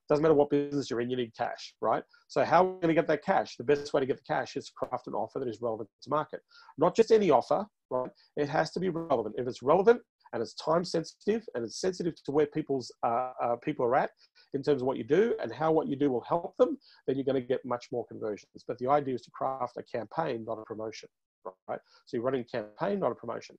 Doesn't matter what business you're in, you need cash, right? So how are we going to get that cash? The best way to get the cash is to craft an offer that is relevant to market. Not just any offer, right? It has to be relevant. If it's relevant and it's time sensitive and it's sensitive to where people's uh, uh, people are at in terms of what you do and how what you do will help them, then you're going to get much more conversions. But the idea is to craft a campaign, not a promotion right? So you're running a campaign, not a promotion.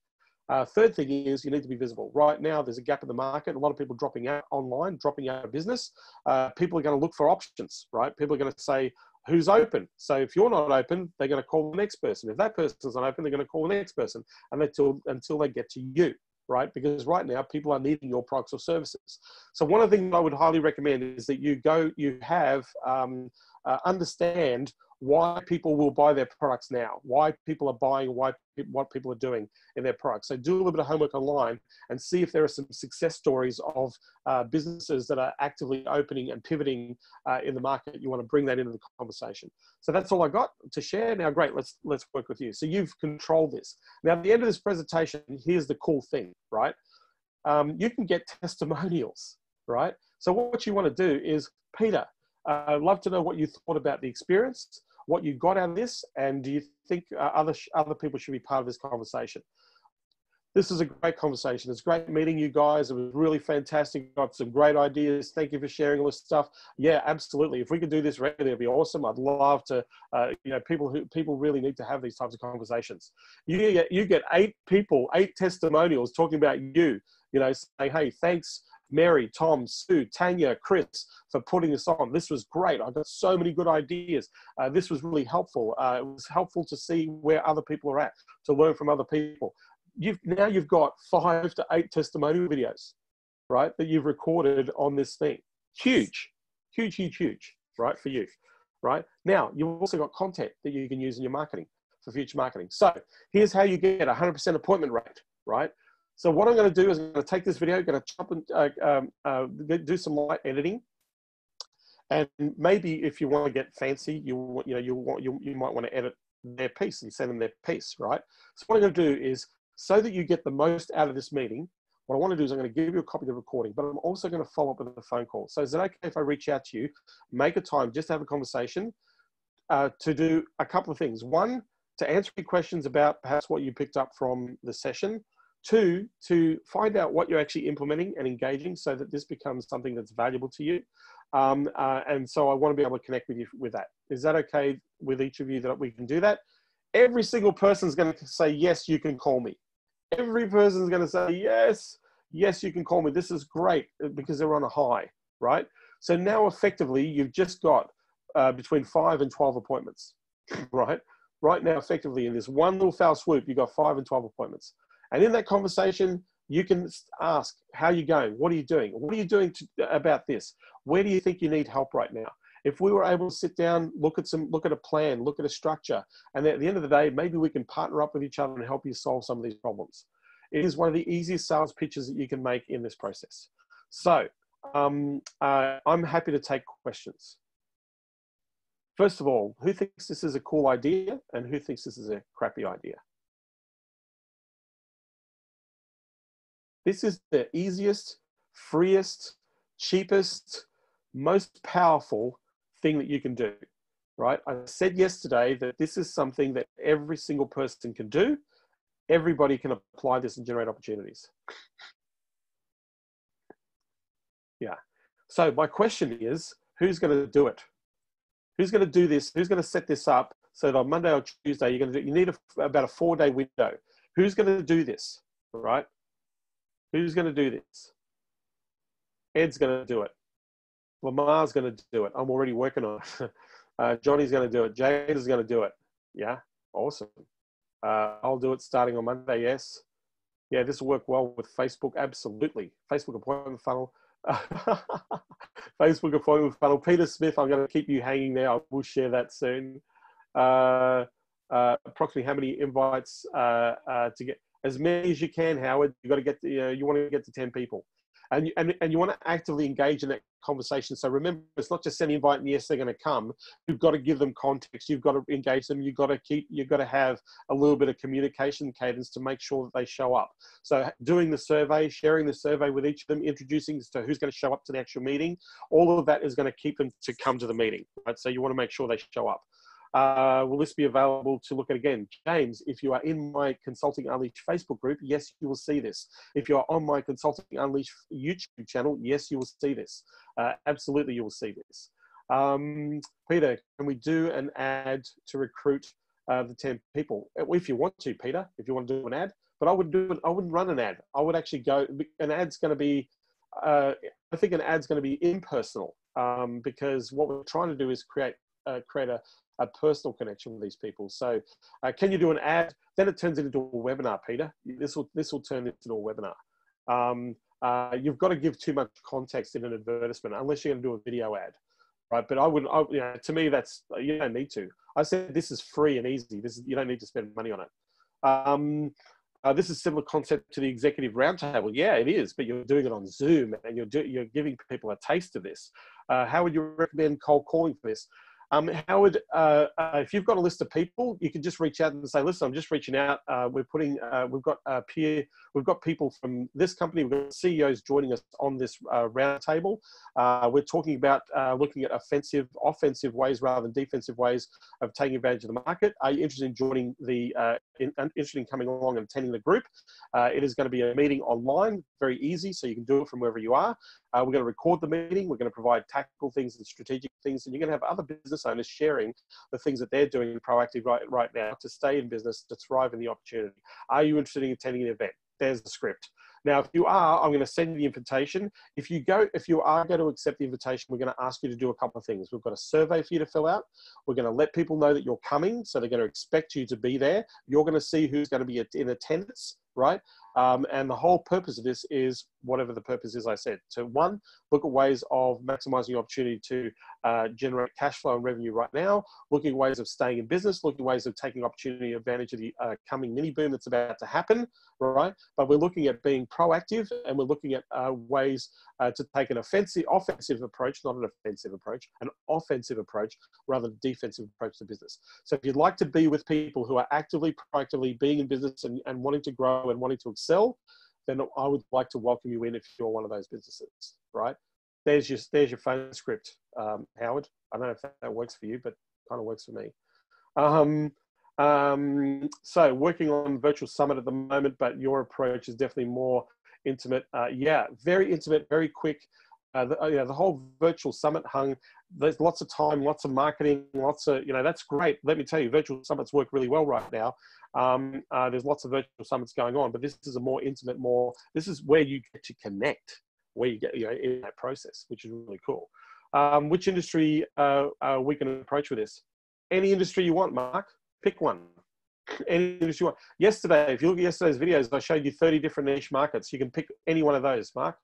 Uh, third thing is you need to be visible. Right now, there's a gap in the market. A lot of people dropping out online, dropping out of business. Uh, people are going to look for options, right? People are going to say, who's open. So if you're not open, they're going to call the next person. If that person's not open, they're going to call the next person, and until until they get to you, right? Because right now people are needing your products or services. So one of the things I would highly recommend is that you go, you have um, uh, understand why people will buy their products now, why people are buying, why what people are doing in their products. So do a little bit of homework online and see if there are some success stories of uh, businesses that are actively opening and pivoting uh, in the market. You want to bring that into the conversation. So that's all I got to share. Now, great, let's let's work with you. So you've controlled this. Now, at the end of this presentation, here's the cool thing, right? Um, you can get testimonials, right? So what you want to do is, Peter, uh, I'd love to know what you thought about the experience what you got out of this, and do you think uh, other other people should be part of this conversation? This is a great conversation. It's great meeting you guys. It was really fantastic. Got some great ideas. Thank you for sharing all this stuff. Yeah, absolutely. If we could do this regularly, it'd be awesome. I'd love to. Uh, you know, people who people really need to have these types of conversations. You get you get eight people, eight testimonials talking about you. You know, saying, "Hey, thanks." Mary, Tom, Sue, Tanya, Chris for putting this on. This was great. I got so many good ideas. Uh, this was really helpful. Uh, it was helpful to see where other people are at, to learn from other people. You've, now you've got five to eight testimonial videos, right, that you've recorded on this thing. Huge, huge, huge, huge, right, for you, right? Now, you've also got content that you can use in your marketing for future marketing. So here's how you get a 100% appointment rate, right? So what I'm going to do is I'm going to take this video, going to chop and uh, um, uh, do some light editing, and maybe if you want to get fancy, you you know you want you, you might want to edit their piece and send them their piece, right? So what I'm going to do is so that you get the most out of this meeting. What I want to do is I'm going to give you a copy of the recording, but I'm also going to follow up with a phone call. So is it okay if I reach out to you, make a time, just to have a conversation, uh, to do a couple of things. One, to answer your questions about perhaps what you picked up from the session Two, to find out what you're actually implementing and engaging so that this becomes something that's valuable to you. Um, uh, and so I want to be able to connect with you with that. Is that okay with each of you that we can do that? Every single person is going to say, yes, you can call me. Every person is going to say, yes, yes, you can call me. This is great because they're on a high, right? So now effectively, you've just got uh, between five and 12 appointments, right? Right now, effectively, in this one little foul swoop, you've got five and 12 appointments. And in that conversation, you can ask, how are you going? What are you doing? What are you doing to, about this? Where do you think you need help right now? If we were able to sit down, look at some, look at a plan, look at a structure, and at the end of the day, maybe we can partner up with each other and help you solve some of these problems. It is one of the easiest sales pitches that you can make in this process. So um, uh, I'm happy to take questions. First of all, who thinks this is a cool idea and who thinks this is a crappy idea? This is the easiest, freest, cheapest, most powerful thing that you can do, right? I said yesterday that this is something that every single person can do. Everybody can apply this and generate opportunities. Yeah. So my question is, who's going to do it? Who's going to do this? Who's going to set this up so that on Monday or Tuesday you're going to do, you need a, about a four day window. Who's going to do this, right? Who's going to do this? Ed's going to do it. Lamar's going to do it. I'm already working on it. Uh, Johnny's going to do it. Jade is going to do it. Yeah, awesome. Uh, I'll do it starting on Monday. Yes. Yeah, this will work well with Facebook. Absolutely. Facebook appointment funnel. Facebook appointment funnel. Peter Smith, I'm going to keep you hanging there. I will share that soon. Uh, uh, approximately how many invites uh, uh, to get? As many as you can, Howard. You got to get to, you, want to get to 10 people. And, you, and, and you want to actively engage in that conversation. So remember, it's not just send invite and yes, they're going to come. You've got to give them context. You've got to engage them. You've got to keep, you've got to have a little bit of communication cadence to make sure that they show up. So doing the survey, sharing the survey with each of them, introducing to who's going to show up to the actual meeting, all of that is going to keep them to come to the meeting, right? So you want to make sure they show up. Uh, will this be available to look at again? James, if you are in my Consulting Unleashed Facebook group, yes, you will see this. If you're on my Consulting Unleashed YouTube channel, yes, you will see this. Uh, absolutely, you will see this. Um, Peter, can we do an ad to recruit uh, the 10 people? If you want to, Peter, if you want to do an ad, but I would do it. I wouldn't run an ad. I would actually go. An ad's going to be. Uh, I think an ad's going to be impersonal um, because what we're trying to do is create uh, create a, a personal connection with these people. So, uh, can you do an ad? Then it turns it into a webinar, Peter. This will this will turn into a webinar. Um, uh, you've got to give too much context in an advertisement unless you're going to do a video ad, right? But I would, I, you know, to me, that's you don't need to. I said this is free and easy. This is you don't need to spend money on it. Um, uh, this is similar concept to the executive roundtable. Yeah, it is, but you're doing it on Zoom and you're do, you're giving people a taste of this. Uh, how would you recommend cold calling for this? Um, Howard, uh, uh, if you've got a list of people, you can just reach out and say, "Listen, I'm just reaching out. Uh, we're putting, uh, we've got uh, peer, we've got people from this company, we've got CEOs joining us on this uh, roundtable. we're talking about looking at offensive, offensive ways rather than defensive ways of taking advantage of the market. Are you interested in joining the, in, interested in coming along and attending the group? it is going to be a meeting online, very easy, so you can do it from wherever you are. we're going to record the meeting. We're going to provide tactical things and strategic things, and you're going to have other business business owners sharing the things that they're doing proactive right, right now to stay in business, to thrive in the opportunity. Are you interested in attending an event? There's the script. Now, if you are, I'm going to send you the invitation. If you go, if you are going to accept the invitation, we're going to ask you to do a couple of things. We've got a survey for you to fill out. We're going to let people know that you're coming, so they're going to expect you to be there. You're going to see who's going to be in attendance, right? Um, and the whole purpose of this is whatever the purpose is, I said. So, one, look at ways of maximizing opportunity to uh, generate cash flow and revenue right now, looking at ways of staying in business, looking at ways of taking opportunity advantage of the uh, coming mini boom that's about to happen, right? But we're looking at being proactive and we're looking at uh, ways uh, to take an offensive, offensive approach, not an offensive approach, an offensive approach rather than defensive approach to business. So, if you'd like to be with people who are actively, proactively being in business and, and wanting to grow and wanting to excel, then I would like to welcome you in if you're one of those businesses, right? There's your, there's your phone script, um, Howard. I don't know if that, works for you, but kind of works for me. Um, um, so working on virtual summit at the moment, but your approach is definitely more intimate. Uh, yeah, very intimate, very quick. Uh, the, uh, yeah, the whole virtual summit hung. There's lots of time, lots of marketing, lots of you know. That's great. Let me tell you, virtual summits work really well right now. Um, uh, there's lots of virtual summits going on, but this is a more intimate, more. This is where you get to connect, where you get you know in that process, which is really cool. Um, which industry uh, uh, we can approach with this? Any industry you want, Mark. Pick one. Any you want. Yesterday, if you look at yesterday's videos, I showed you 30 different niche markets. You can pick any one of those, Mark.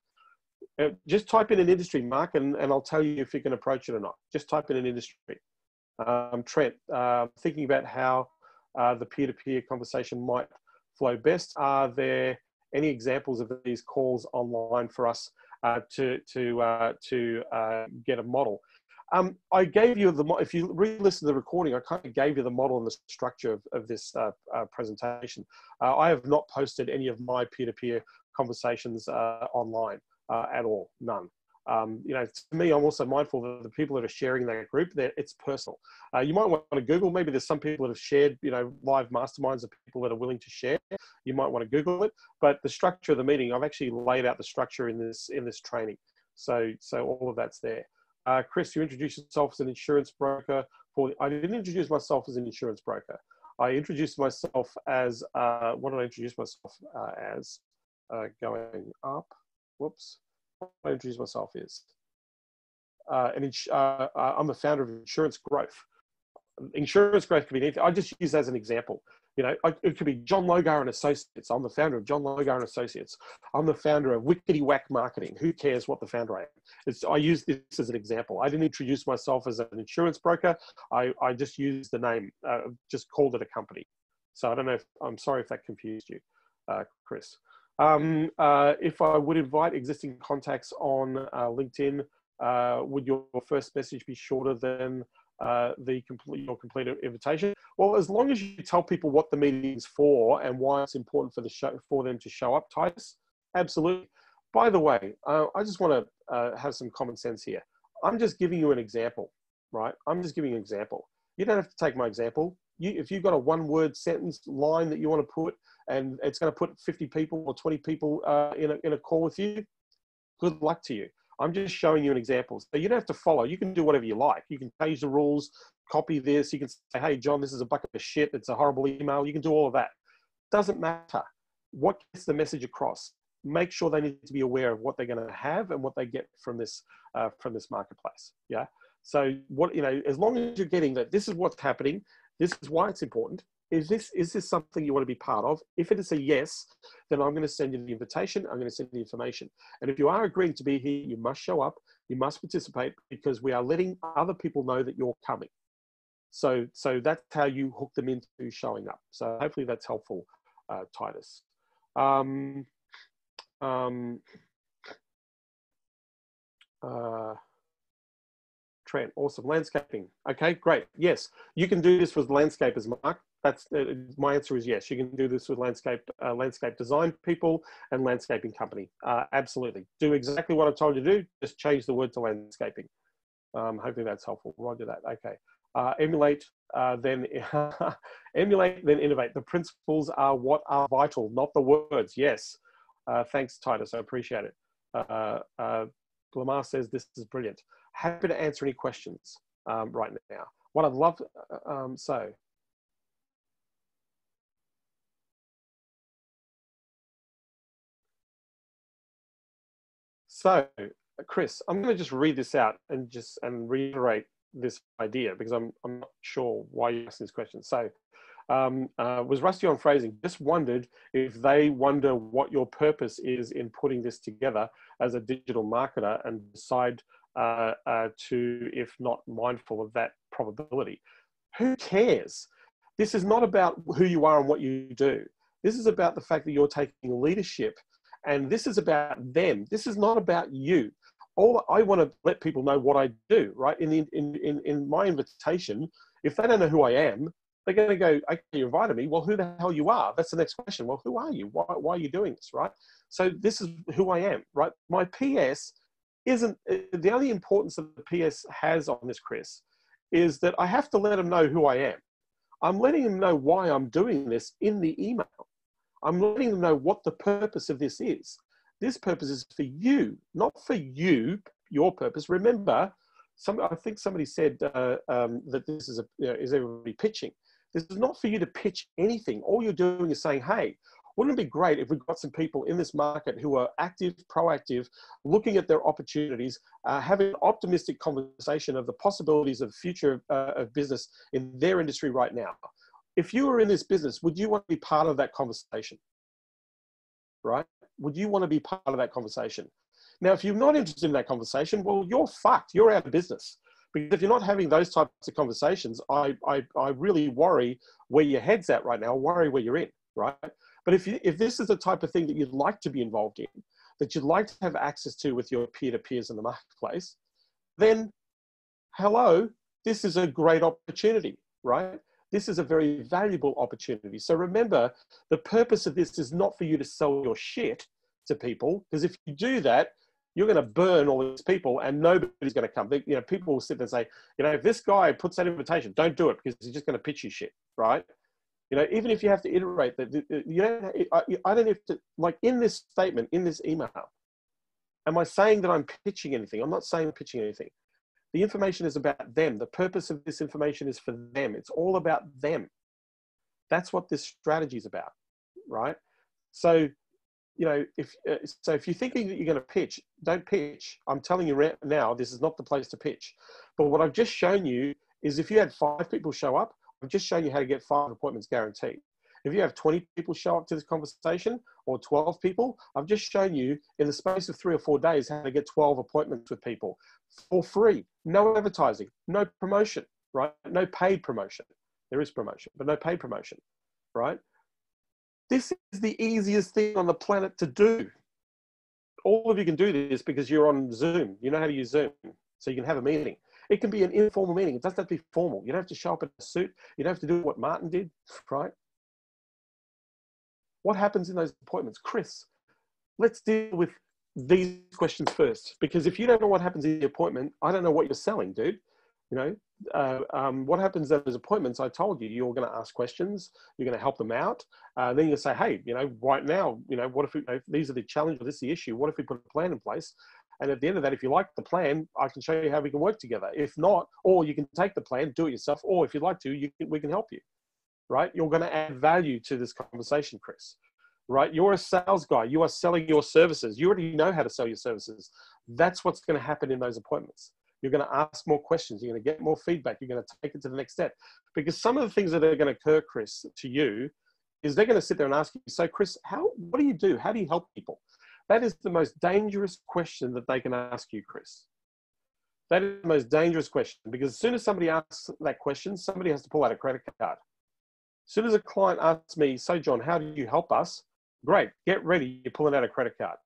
Uh, just type in an industry, Mark, and, and I'll tell you if you can approach it or not. Just type in an industry. Um, Trent, uh, thinking about how uh, the peer-to-peer conversation might flow best. Are there any examples of these calls online for us uh, to to uh, to uh, get a model? Um, I gave you the if you re-listen to the recording, I kind of gave you the model and the structure of, of this uh, uh, presentation. I have not posted any of my peer-to-peer conversations online at all, none. Um, you know, to me, I'm also mindful that the people that are sharing that group, it's personal. Uh, you might want to Google. Maybe there's some people that have shared, you know, live masterminds of people that are willing to share. You might want to Google it. But the structure of the meeting, I've actually laid out the structure in this in this training. So so all of that's there. Uh, Chris, you introduced yourself as an insurance broker. For I didn't introduce myself as an insurance broker. I introduced myself as uh, what did I introduce myself uh, as? Uh, going up. Whoops. What I introduced myself is. Uh, and uh, uh, I'm the founder of Insurance Growth. Insurance Growth could be anything. I just use that as an example. You know, it could be John Logar and Associates. I'm the founder of John Logar and Associates. I'm the founder of Wickety Whack Marketing. Who cares what the founder I am? It's, I use this as an example. I didn't introduce myself as an insurance broker. I, I just used the name, uh, just called it a company. So I don't know if, I'm sorry if that confused you, uh, Chris. Um, uh, if I would invite existing contacts on uh, LinkedIn, uh, would your first message be shorter than uh, the complete your complete invitation? Well, as long as you tell people what the meeting is for and why it's important for the show for them to show up, Titus, absolutely. By the way, uh, I just want to uh, have some common sense here. I'm just giving you an example, right? I'm just giving you an example. You don't have to take my example. You, if you've got a one-word sentence line that you want to put and it's going to put 50 people or 20 people uh, in, a, in a call with you, good luck to you. I'm just showing you an example. So you don't have to follow. You can do whatever you like. You can change the rules, copy this. You can say, hey, John, this is a bucket of shit. It's a horrible email. You can do all of that. Doesn't matter. what gets the message across? Make sure they need to be aware of what they're going to have and what they get from this uh, from this marketplace. Yeah. So what you know, as long as you're getting that, this is what's happening. This is why it's important. Is this is this something you want to be part of? If it is a yes, then I'm going to send you the invitation. I'm going to send you the information. And if you are agreeing to be here, you must show up. You must participate because we are letting other people know that you're coming. So so that's how you hook them into showing up. So hopefully that's helpful, uh, Titus. Um, um, uh, Trent, awesome. Landscaping. Okay, great. Yes, you can do this with landscapers, Mark. That's uh, my answer is yes. You can do this with landscape uh, landscape design people and landscaping company. Uh, absolutely. Do exactly what I told you to do. Just change the word to landscaping. Um, hopefully that's helpful. Roger that. Okay. Uh, emulate, uh, then emulate, then innovate. The principles are what are vital, not the words. Yes. Uh, thanks, Titus. I appreciate it. Uh, Lamar says this is brilliant. Happy to answer any questions um, right now. What I'd love, um, so. So, Chris, I'm going to just read this out and just and reiterate this idea because I'm, I'm not sure why you asked this question. So, um, uh, was Rusty on phrasing. Just wondered if they wonder what your purpose is in putting this together as a digital marketer and decide uh, uh, to, if not mindful of that probability. Who cares? This is not about who you are and what you do. This is about the fact that you're taking leadership and this is about them. This is not about you all I want to let people know what I do, right? In, the, in, in, in my invitation, if they don't know who I am, they're going to go, okay, you invited me. Well, who the hell you are? That's the next question. Well, who are you? Why, why are you doing this, right? So this is who I am, right? My PS isn't, uh, the only importance that the PS has on this, Chris, is that I have to let them know who I am. I'm letting them know why I'm doing this in the email. I'm letting them know what the purpose of this is. This purpose is for you, not for you, your purpose. Remember, some, I think somebody said uh, um, that this is, a, you know, is everybody pitching. This is not for you to pitch anything. All you're doing is saying, hey, wouldn't it be great if we got some people in this market who are active, proactive, looking at their opportunities, uh, having an optimistic conversation of the possibilities of future uh, of business in their industry right now? If you were in this business, would you want to be part of that conversation? Right? would you want to be part of that conversation? Now, if you're not interested in that conversation, well, you're fucked. You're out of business. Because if you're not having those types of conversations, I, I, I really worry where your head's at right now, I worry where you're in, right? But if, you, if this is the type of thing that you'd like to be involved in, that you'd like to have access to with your peer to peers in the marketplace, then hello, this is a great opportunity, right? This is a very valuable opportunity. So remember, the purpose of this is not for you to sell your shit to people, because if you do that, you're going to burn all these people and nobody's going to come. You know, people will sit there and say, you know, if this guy puts that invitation, don't do it because he's just going to pitch you shit, right? You know, even if you have to iterate that, you don't, I don't have to, like in this statement, in this email, am I saying that I'm pitching anything? I'm not saying pitching anything. The information is about them. The purpose of this information is for them. It's all about them. That's what this strategy is about, right? So, you know, if uh, so, if you're thinking that you're going to pitch, don't pitch. I'm telling you right now, this is not the place to pitch. But what I've just shown you is if you had five people show up, I've just shown you how to get five appointments guaranteed. If you have 20 people show up to this conversation or 12 people, I've just shown you in the space of three or four days how to get 12 appointments with people for free. No advertising, no promotion, right? No paid promotion. There is promotion, but no paid promotion, right? This is the easiest thing on the planet to do. All of you can do this because you're on Zoom. You know how to use Zoom. So you can have a meeting. It can be an informal meeting. It doesn't have to be formal. You don't have to show up in a suit. You don't have to do what Martin did, right? What happens in those appointments? Chris, let's deal with these questions first, because if you don't know what happens in the appointment, I don't know what you're selling, dude. You know, uh, um, what happens at those appointments? I told you, you're going to ask questions, you're going to help them out. Uh, then you say, hey, you know, right now, you know, what if, we, if these are the challenges, this is the issue, what if we put a plan in place? And at the end of that, if you like the plan, I can show you how we can work together. If not, or you can take the plan, do it yourself, or if you'd like to, you can, we can help you right? You're going to add value to this conversation, Chris. right? You're a sales guy. You are selling your services. You already know how to sell your services. That's what's going to happen in those appointments. You're going to ask more questions. You're going to get more feedback. You're going to take it to the next step. Because some of the things that are going to occur, Chris, to you, is they're going to sit there and ask you, so Chris, how, what do you do? How do you help people? That is the most dangerous question that they can ask you, Chris. That is the most dangerous question because as soon as somebody asks that question, somebody has to pull out a credit card. Soon as a client asks me, so John, how do you help us? Great, get ready, you're pulling out a credit card.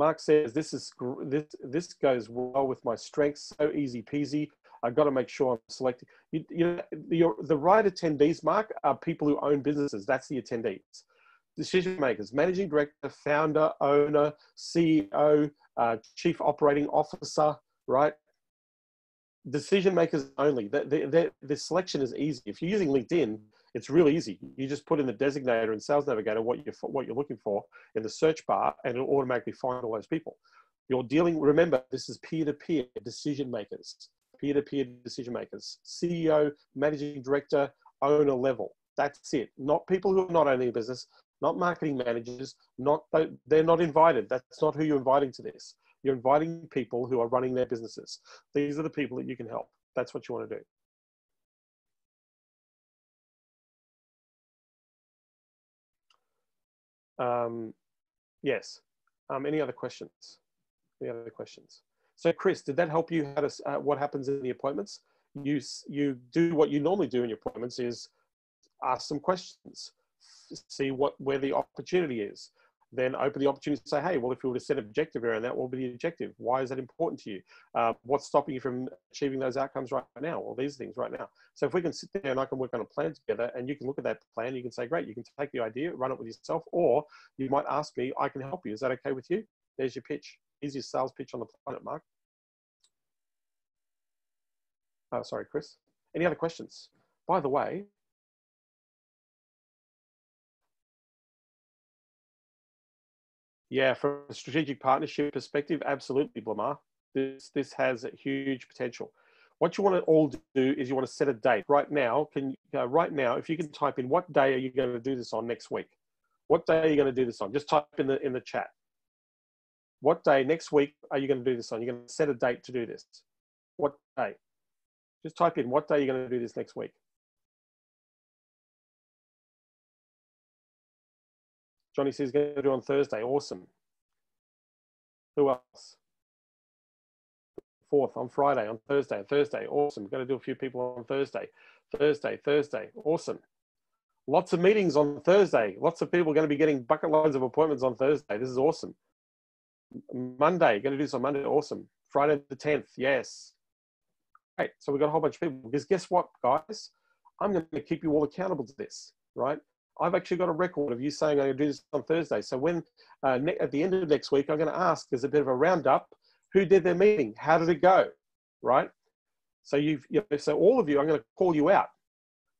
Mark says this is this this goes well with my strengths. So easy peasy. I've got to make sure I'm selecting. You, you know, the, the right attendees, Mark, are people who own businesses. That's the attendees. Decision makers, managing director, founder, owner, CEO, uh, chief operating officer, right? Decision makers only. The, the, the, selection is easy. If you're using LinkedIn, it's really easy. You just put in the designator and sales navigator what you're what you're looking for in the search bar, and it'll automatically find all those people. You're dealing. Remember, this is peer-to-peer decision makers, peer-to-peer decision makers, CEO, managing director, owner level. That's it. Not people who are not owning a business, not marketing managers. Not they're not invited. That's not who you're inviting to this. You're inviting people who are running their businesses. These are the people that you can help. That's what you want to do. Um, yes. Um, any other questions? Any other questions? So, Chris, did that help you? How to, uh, what happens in the appointments? You you do what you normally do in your appointments is ask some questions, see what where the opportunity is, then open the opportunity to say, hey, well, if we were to set an objective around that, what would be the objective? Why is that important to you? Uh, what's stopping you from achieving those outcomes right now? Or these things right now. So if we can sit there and I can work on a plan together and you can look at that plan, you can say, great, you can take the idea, run it with yourself, or you might ask me, I can help you. Is that okay with you? There's your pitch. Easiest sales pitch on the planet, Mark. Oh, sorry, Chris. Any other questions? By the way, Yeah, from a strategic partnership perspective, absolutely, Blamar. This this has huge potential. What you want to all do is you want to set a date right now. Can uh, right now, if you can type in what day are you going to do this on next week? What day are you going to do this on? Just type in the in the chat. What day next week are you going to do this on? You're going to set a date to do this. What day? Just type in what day you're going to do this next week. Johnny says going to do on Thursday. Awesome. Who else? Fourth on Friday, on Thursday, Thursday. Awesome. Going to do a few people on Thursday. Thursday, Thursday. Awesome. Lots of meetings on Thursday. Lots of people going to be getting bucket loads of appointments on Thursday. This is awesome. Monday, going to do this on Monday. Awesome. Friday the 10th. Yes. Great. So we've got a whole bunch of people. Because guess what, guys? I'm going to keep you all accountable to this, right? I've actually got a record of you saying I'm going to do this on Thursday. So when uh, at the end of next week, I'm going to ask as a bit of a roundup, who did their meeting? How did it go? Right. So you've you know, so all of you, I'm going to call you out,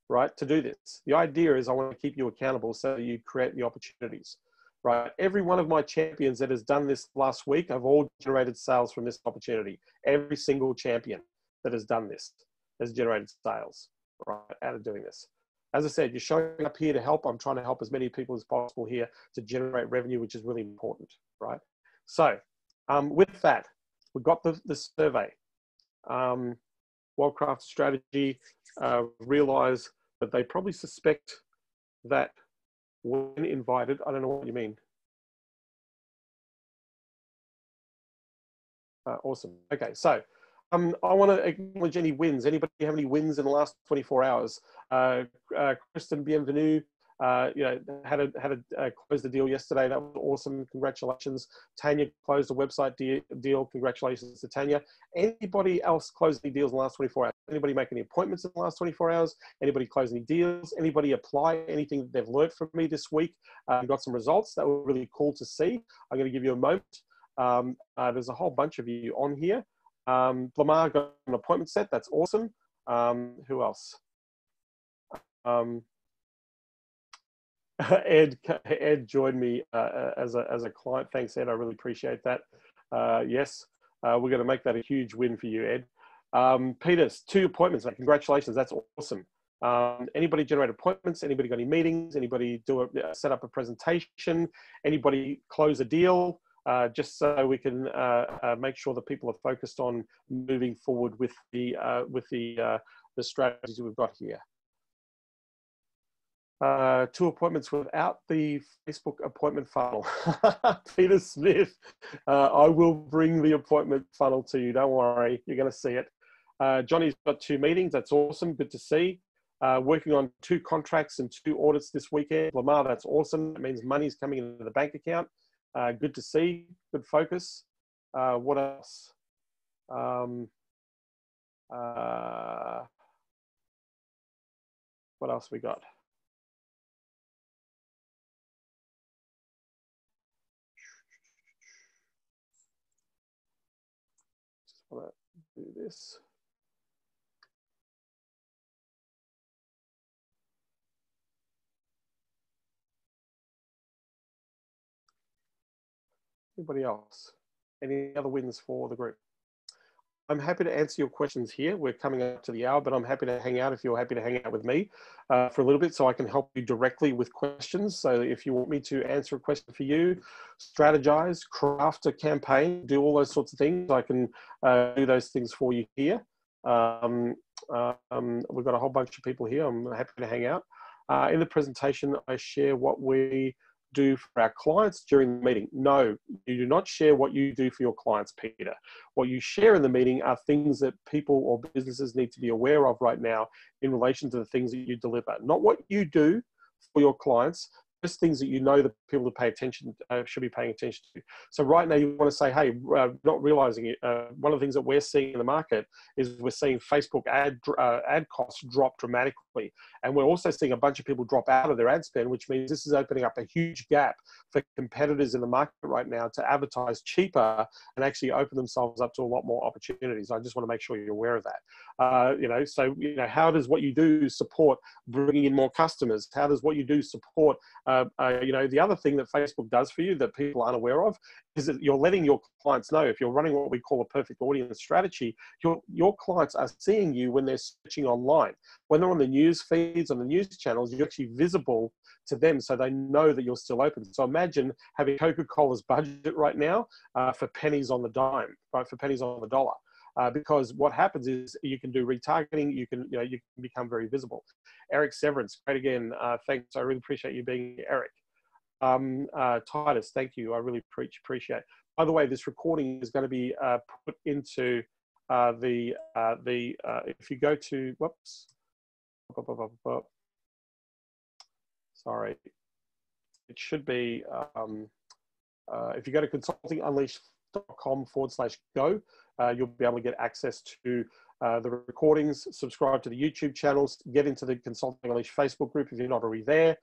right, to do this. The idea is I want to keep you accountable so you create the opportunities. Right. Every one of my champions that has done this last week I've all generated sales from this opportunity. Every single champion that has done this has generated sales right out of doing this as I said, you're showing up here to help. I'm trying to help as many people as possible here to generate revenue, which is really important, right? So um, with that, we've got the, the survey. Um, Wildcraft Strategy uh, realize that they probably suspect that when invited, I don't know what you mean. Uh, awesome. Okay, so um, I want to acknowledge any wins. Anybody have any wins in the last 24 hours? Uh, uh, Kristen Bienvenue, uh, you know, had a had a uh, closed the deal yesterday. That was awesome. Congratulations. Tanya closed the website de deal. Congratulations to Tanya. Anybody else close any deals in the last 24 hours? Anybody make any appointments in the last 24 hours? Anybody close any deals? Anybody apply anything that they've learned from me this week? Uh, got some results that were really cool to see. I'm going to give you a moment. Um, uh, there's a whole bunch of you on here. Um, Lamar got an appointment set. That's awesome. Um, who else? Um, Ed Ed joined me uh, uh, as a as a client. Thanks, Ed. I really appreciate that. Uh, yes, uh, we're going to make that a huge win for you, Ed. Um, Peters, two appointments. Congratulations. That's awesome. Um, anybody generate appointments? Anybody got any meetings? Anybody do a, set up a presentation? Anybody close a deal? Uh, just so we can uh, uh, make sure that people are focused on moving forward with the uh, with the uh, the strategies we've got here. two appointments without the Facebook appointment funnel. Peter Smith, I will bring the appointment funnel to you. Don't worry, you're going to see it. Johnny's got two meetings. That's awesome. Good to see. Uh, working on two contracts and two audits this weekend. Lamar, that's awesome. That means money's coming into the bank account. Uh, good to see, good focus. Uh, what else? Um, uh, what else we got? Just want to do this. Anybody else? Any other wins for the group? I'm happy to answer your questions here. We're coming up to the hour, but I'm happy to hang out if you're happy to hang out with me uh, for a little bit so I can help you directly with questions. So if you want me to answer a question for you, strategize, craft a campaign, do all those sorts of things, I can uh, do those things for you here. Um, um, we've got a whole bunch of people here. I'm happy to hang out. Uh, in the presentation, I share what we do for our clients during the meeting. No, you do not share what you do for your clients, Peter. What you share in the meeting are things that people or businesses need to be aware of right now in relation to the things that you deliver. Not what you do for your clients, just things that you know that people to pay attention uh, should be paying attention to. So right now you want to say, hey, uh, not realizing it. Uh, one of the things that we're seeing in the market is we're seeing Facebook ad uh, ad costs drop dramatically, and we're also seeing a bunch of people drop out of their ad spend, which means this is opening up a huge gap for competitors in the market right now to advertise cheaper and actually open themselves up to a lot more opportunities. I just want to make sure you're aware of that. Uh, you know, so you know, how does what you do support bringing in more customers? How does what you do support uh, uh, you know, the other thing that Facebook does for you that people aren't aware of is that you're letting your clients know if you're running what we call a perfect audience strategy, your, your clients are seeing you when they're searching online. When they're on the news feeds, on the news channels, you're actually visible to them so they know that you're still open. So imagine having Coca Cola's budget right now uh, for pennies on the dime, right? For pennies on the dollar. Uh, because what happens is you can do retargeting, you can you know you can become very visible. Eric Severance, great again. Uh, thanks, I really appreciate you being here, Eric. Um, uh, Titus, thank you. I really appreciate. By the way, this recording is going to be uh, put into uh, the uh, the uh, if you go to whoops, sorry, it should be um, if you go to consultingunleashed.com forward slash go uh, you'll be able to get access to uh, the recordings, subscribe to the YouTube channels, get into the Consulting Unleashed Facebook group if you're not already there.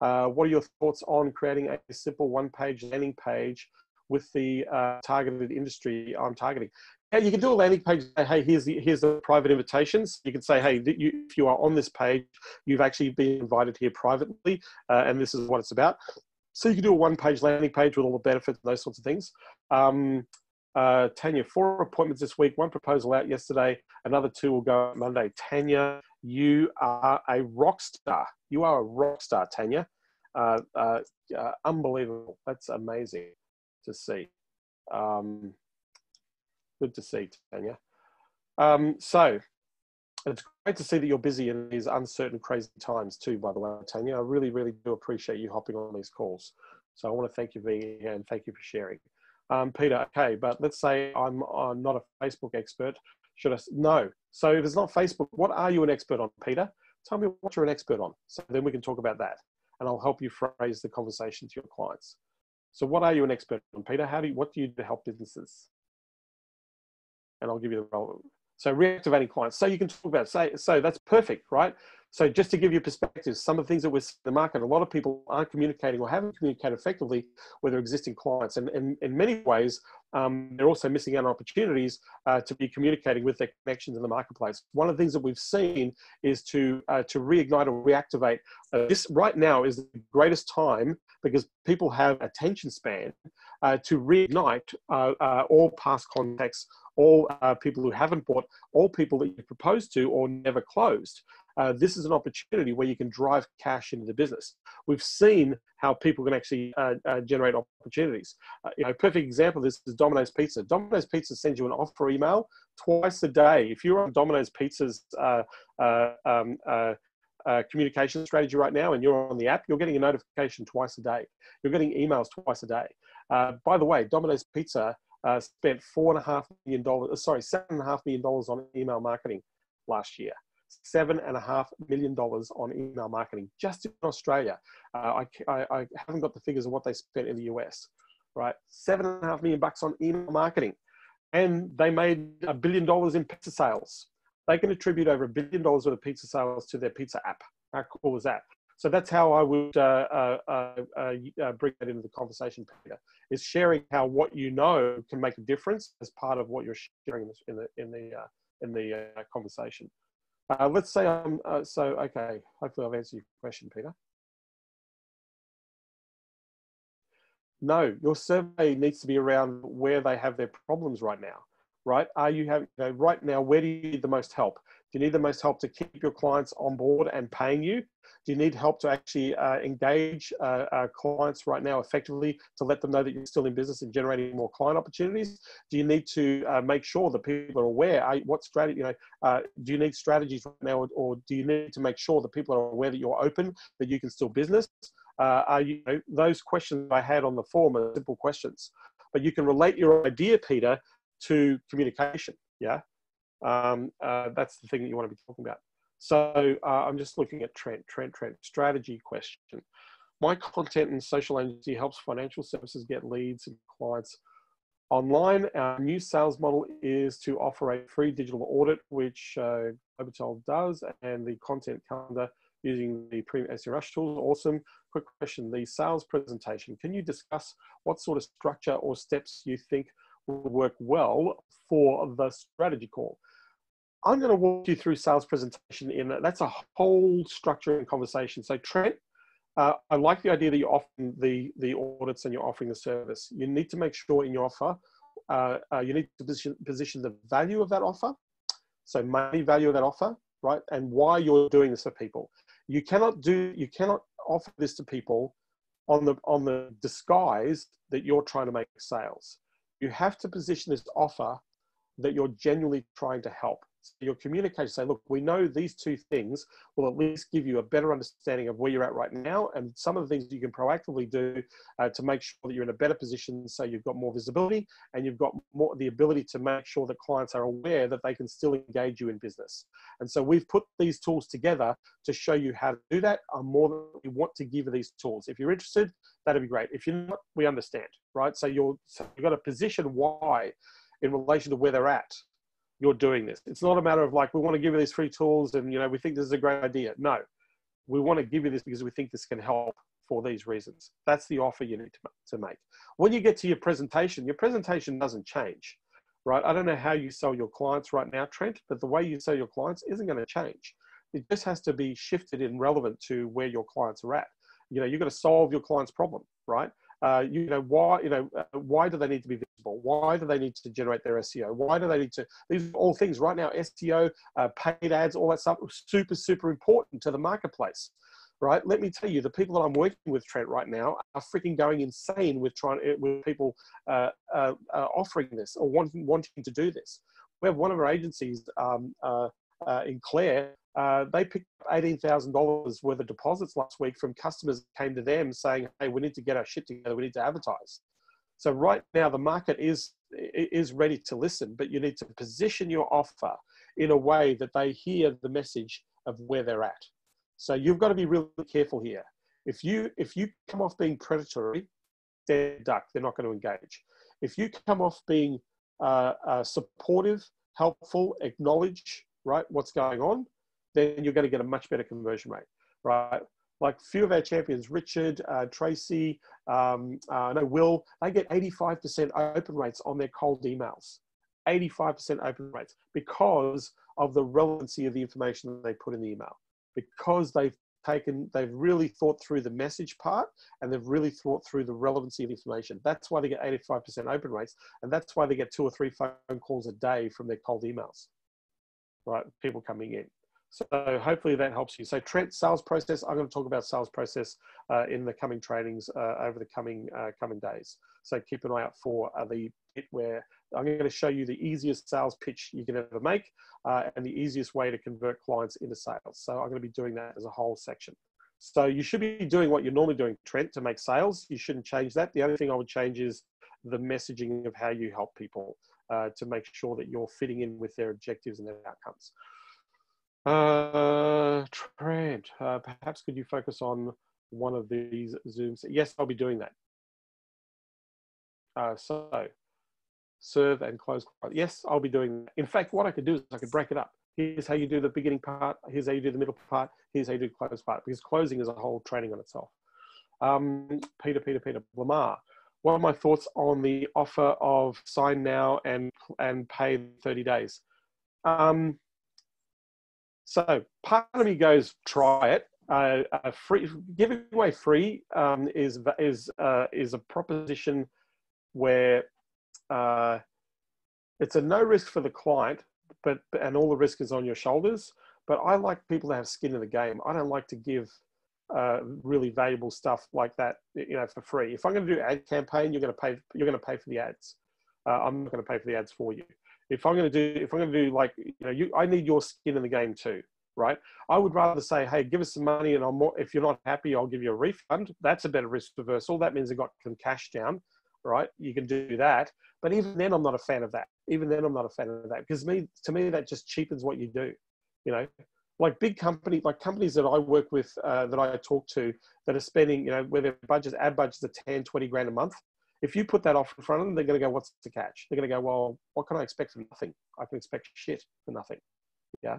Uh, what are your thoughts on creating a simple one-page landing page with the uh, targeted industry I'm targeting? Yeah, you can do a landing page. Say, hey, here's the here's the private invitations. You can say, hey, you, if you are on this page, you've actually been invited here privately, uh, and this is what it's about. So you can do a one-page landing page with all the benefits and those sorts of things. Um, uh, Tanya, four appointments this week, one proposal out yesterday, another two will go Monday. Tanya, you are a rock star. You are a rock star, Tanya. Uh, uh unbelievable. That's amazing to see. Um, good to see, Tanya. Um, so it's great to see that you're busy in these uncertain, crazy times too, by the way, Tanya. I really, really do appreciate you hopping on these calls. So I want to thank you for being here and thank you for sharing um, Peter, okay, but let's say I'm, I'm not a Facebook expert. Should I? No. So if it's not Facebook, what are you an expert on, Peter? Tell me what you're an expert on. So then we can talk about that, and I'll help you phrase the conversation to your clients. So what are you an expert on, Peter? How do you, what do you do to help businesses? And I'll give you the role. So reactivating clients. So you can talk about say so that's perfect, right? So just to give you perspective, some of the things that we're seeing in the market, a lot of people aren't communicating or haven't communicated effectively with their existing clients. And, in many ways, um, they're also missing out on opportunities uh, to be communicating with their connections in the marketplace. One of the things that we've seen is to, uh, to reignite or reactivate. Uh, this right now is the greatest time because people have attention span uh, to reignite uh, uh, all past contacts, all people who haven't bought, all people that you proposed to or never closed. Uh, this is an opportunity where you can drive cash into the business. We've seen how people can actually uh, uh, generate opportunities. Uh, you know, perfect example of this is Domino's Pizza. Domino's Pizza sends you an offer email twice a day. If you're on Domino's Pizza's uh, uh, um, communication strategy right now and you're on the app, you're getting a notification twice a day. You're getting emails twice a day. by the way, Domino's Pizza spent four and a half million dollars, sorry, seven and a half million dollars on email marketing last year seven and a half million dollars on email marketing just in Australia. Uh, I, I, I, haven't got the figures of what they spent in the US, right? Seven and a half million bucks on email marketing. And they made a billion dollars in pizza sales. They can attribute over a billion dollars worth of pizza sales to their pizza app. How cool is that? So that's how I would uh, uh, uh, uh bring that into the conversation, Peter. Is sharing how what you know can make a difference as part of what you're sharing in the in the uh, in the uh, conversation. Uh, let's say I'm, uh, so, okay, hopefully I've answered your question, Peter. No, your survey needs to be around where they have their problems right now, right? Are you having, you know, right now, where do you need the most help? Do you need the most help to keep your clients on board and paying you? Do you need help to actually uh, engage uh, uh, clients right now effectively to let them know that you're still in business and generating more client opportunities? Do you need to uh, make sure that people are aware? Are, what strategy? You know, uh, do you need strategies right now, or, or, do you need to make sure that people are aware that you're open, that you can still business? Uh, are you, you know, those questions I had on the form are simple questions, but you can relate your idea, Peter, to communication. Yeah, um, that's the thing that you want to be talking about. So uh, I'm just looking at Trent, Trent, Trent, strategy question. My content and social agency helps financial services get leads and clients online. Our new sales model is to offer a free digital audit, which uh, does, and the content calendar using the premium SEMrush tools. Awesome. Quick question, the sales presentation. Can you discuss what sort of structure or steps you think will work well for the strategy call? I'm going to walk you through sales presentation in that's a whole structure and conversation. So Trent, uh, I like the idea that you're offering the, the audits and you're offering the service. You need to make sure in your offer, uh, uh, you need to position, position the value of that offer. So money value of that offer, right? And why you're doing this for people. You cannot do, you cannot offer this to people on the, on the disguise that you're trying to make sales. You have to position this offer that you're genuinely trying to help. So your communication say, look, we know these two things will at least give you a better understanding of where you're at right now and some of the things you can proactively do uh, to make sure that you're in a better position so you've got more visibility and you've got more the ability to make sure that clients are aware that they can still engage you in business. And so we've put these tools together to show you how to do that. I'm more than we want to give you these tools. If you're interested, that'd be great. If you're not, we understand, right? So you're so you've got to position why in relation to where they're at you're doing this. It's not a matter of like, we want to give you these free tools and, you know, we think this is a great idea. No, we want to give you this because we think this can help for these reasons. That's the offer you need to, make. When you get to your presentation, your presentation doesn't change, right? I don't know how you sell your clients right now, Trent, but the way you sell your clients isn't going to change. It just has to be shifted and relevant to where your clients are at. You know, you've got to solve your client's problem, right? Uh, you know why you know uh, why do they need to be visible? Why do they need to generate their seo why do they need to these are all things right now seo uh, paid ads all that stuff super super important to the marketplace right? Let me tell you the people that i'm working with trent right now are freaking going insane with trying uh, with people uh, uh, offering this or wanting wanting to do this. We have one of our agencies um, in clare uh, they picked up $18,000 worth of deposits last week from customers that came to them saying, hey, we need to get our shit together, we need to advertise. So right now the market is, is ready to listen, but you need to position your offer in a way that they hear the message of where they're at. So you've got to be really careful here. If you, if you come off being predatory, they're duck, they're not going to engage. If you come off being uh, uh, supportive, helpful, acknowledge, right, what's going on, then you're going to get a much better conversion rate, right? Like few of our champions, Richard, uh, Tracy, um, uh, no, Will, they get 85% open rates on their cold emails. 85% open rates because of the relevancy of the information that they put in the email, because they've taken, they've really thought through the message part and they've really thought through the relevancy of the information. That's why they get 85% open rates. And that's why they get two or three phone calls a day from their cold emails, right? People coming in. So hopefully that helps you. So Trent, sales process. I'm going to talk about sales process uh, in the coming trainings uh, over the coming uh, coming days. So keep an eye out for uh, the bit where I'm going to show you the easiest sales pitch you can ever make uh, and the easiest way to convert clients into sales. So I'm going to be doing that as a whole section. So you should be doing what you're normally doing, Trent, to make sales. You shouldn't change that. The only thing I would change is the messaging of how you help people uh, to make sure that you're fitting in with their objectives and their outcomes. Uh, Trent, uh, perhaps could you focus on one of these Zooms? Yes, I'll be doing that. Uh, so, serve and close. Yes, I'll be doing that. In fact, what I could do is I could break it up. Here's how you do the beginning part. Here's how you do the middle part. Here's how you do the close part. Because closing is a whole training on itself. Um, Peter, Peter, Peter, Lamar. What are my thoughts on the offer of sign now and and pay 30 days? Um, so part of me goes, try it. Uh, free giving away free um, is is uh, is a proposition where uh, it's a no risk for the client, but and all the risk is on your shoulders. But I like people to have skin in the game. I don't like to give uh, really valuable stuff like that, you know, for free. If I'm going to do ad campaign, you're going to pay. You're going to pay for the ads. Uh, I'm not going to pay for the ads for you. If I'm going to do, if I'm going to do like, you know, you, I need your skin in the game too, right? I would rather say, hey, give us some money, and I'm more. If you're not happy, I'll give you a refund. That's a better risk reversal. That means I got some cash down, right? You can do that. But even then, I'm not a fan of that. Even then, I'm not a fan of that because me, to me, that just cheapens what you do. You know, like big company, like companies that I work with, uh, that I talk to, that are spending, you know, where their budgets, ad budgets are 10, 20 grand a month. If you put that off in front of them, they're going to go, what's the catch? They're going to go, well, what can I expect nothing? I can expect shit for nothing. Yeah.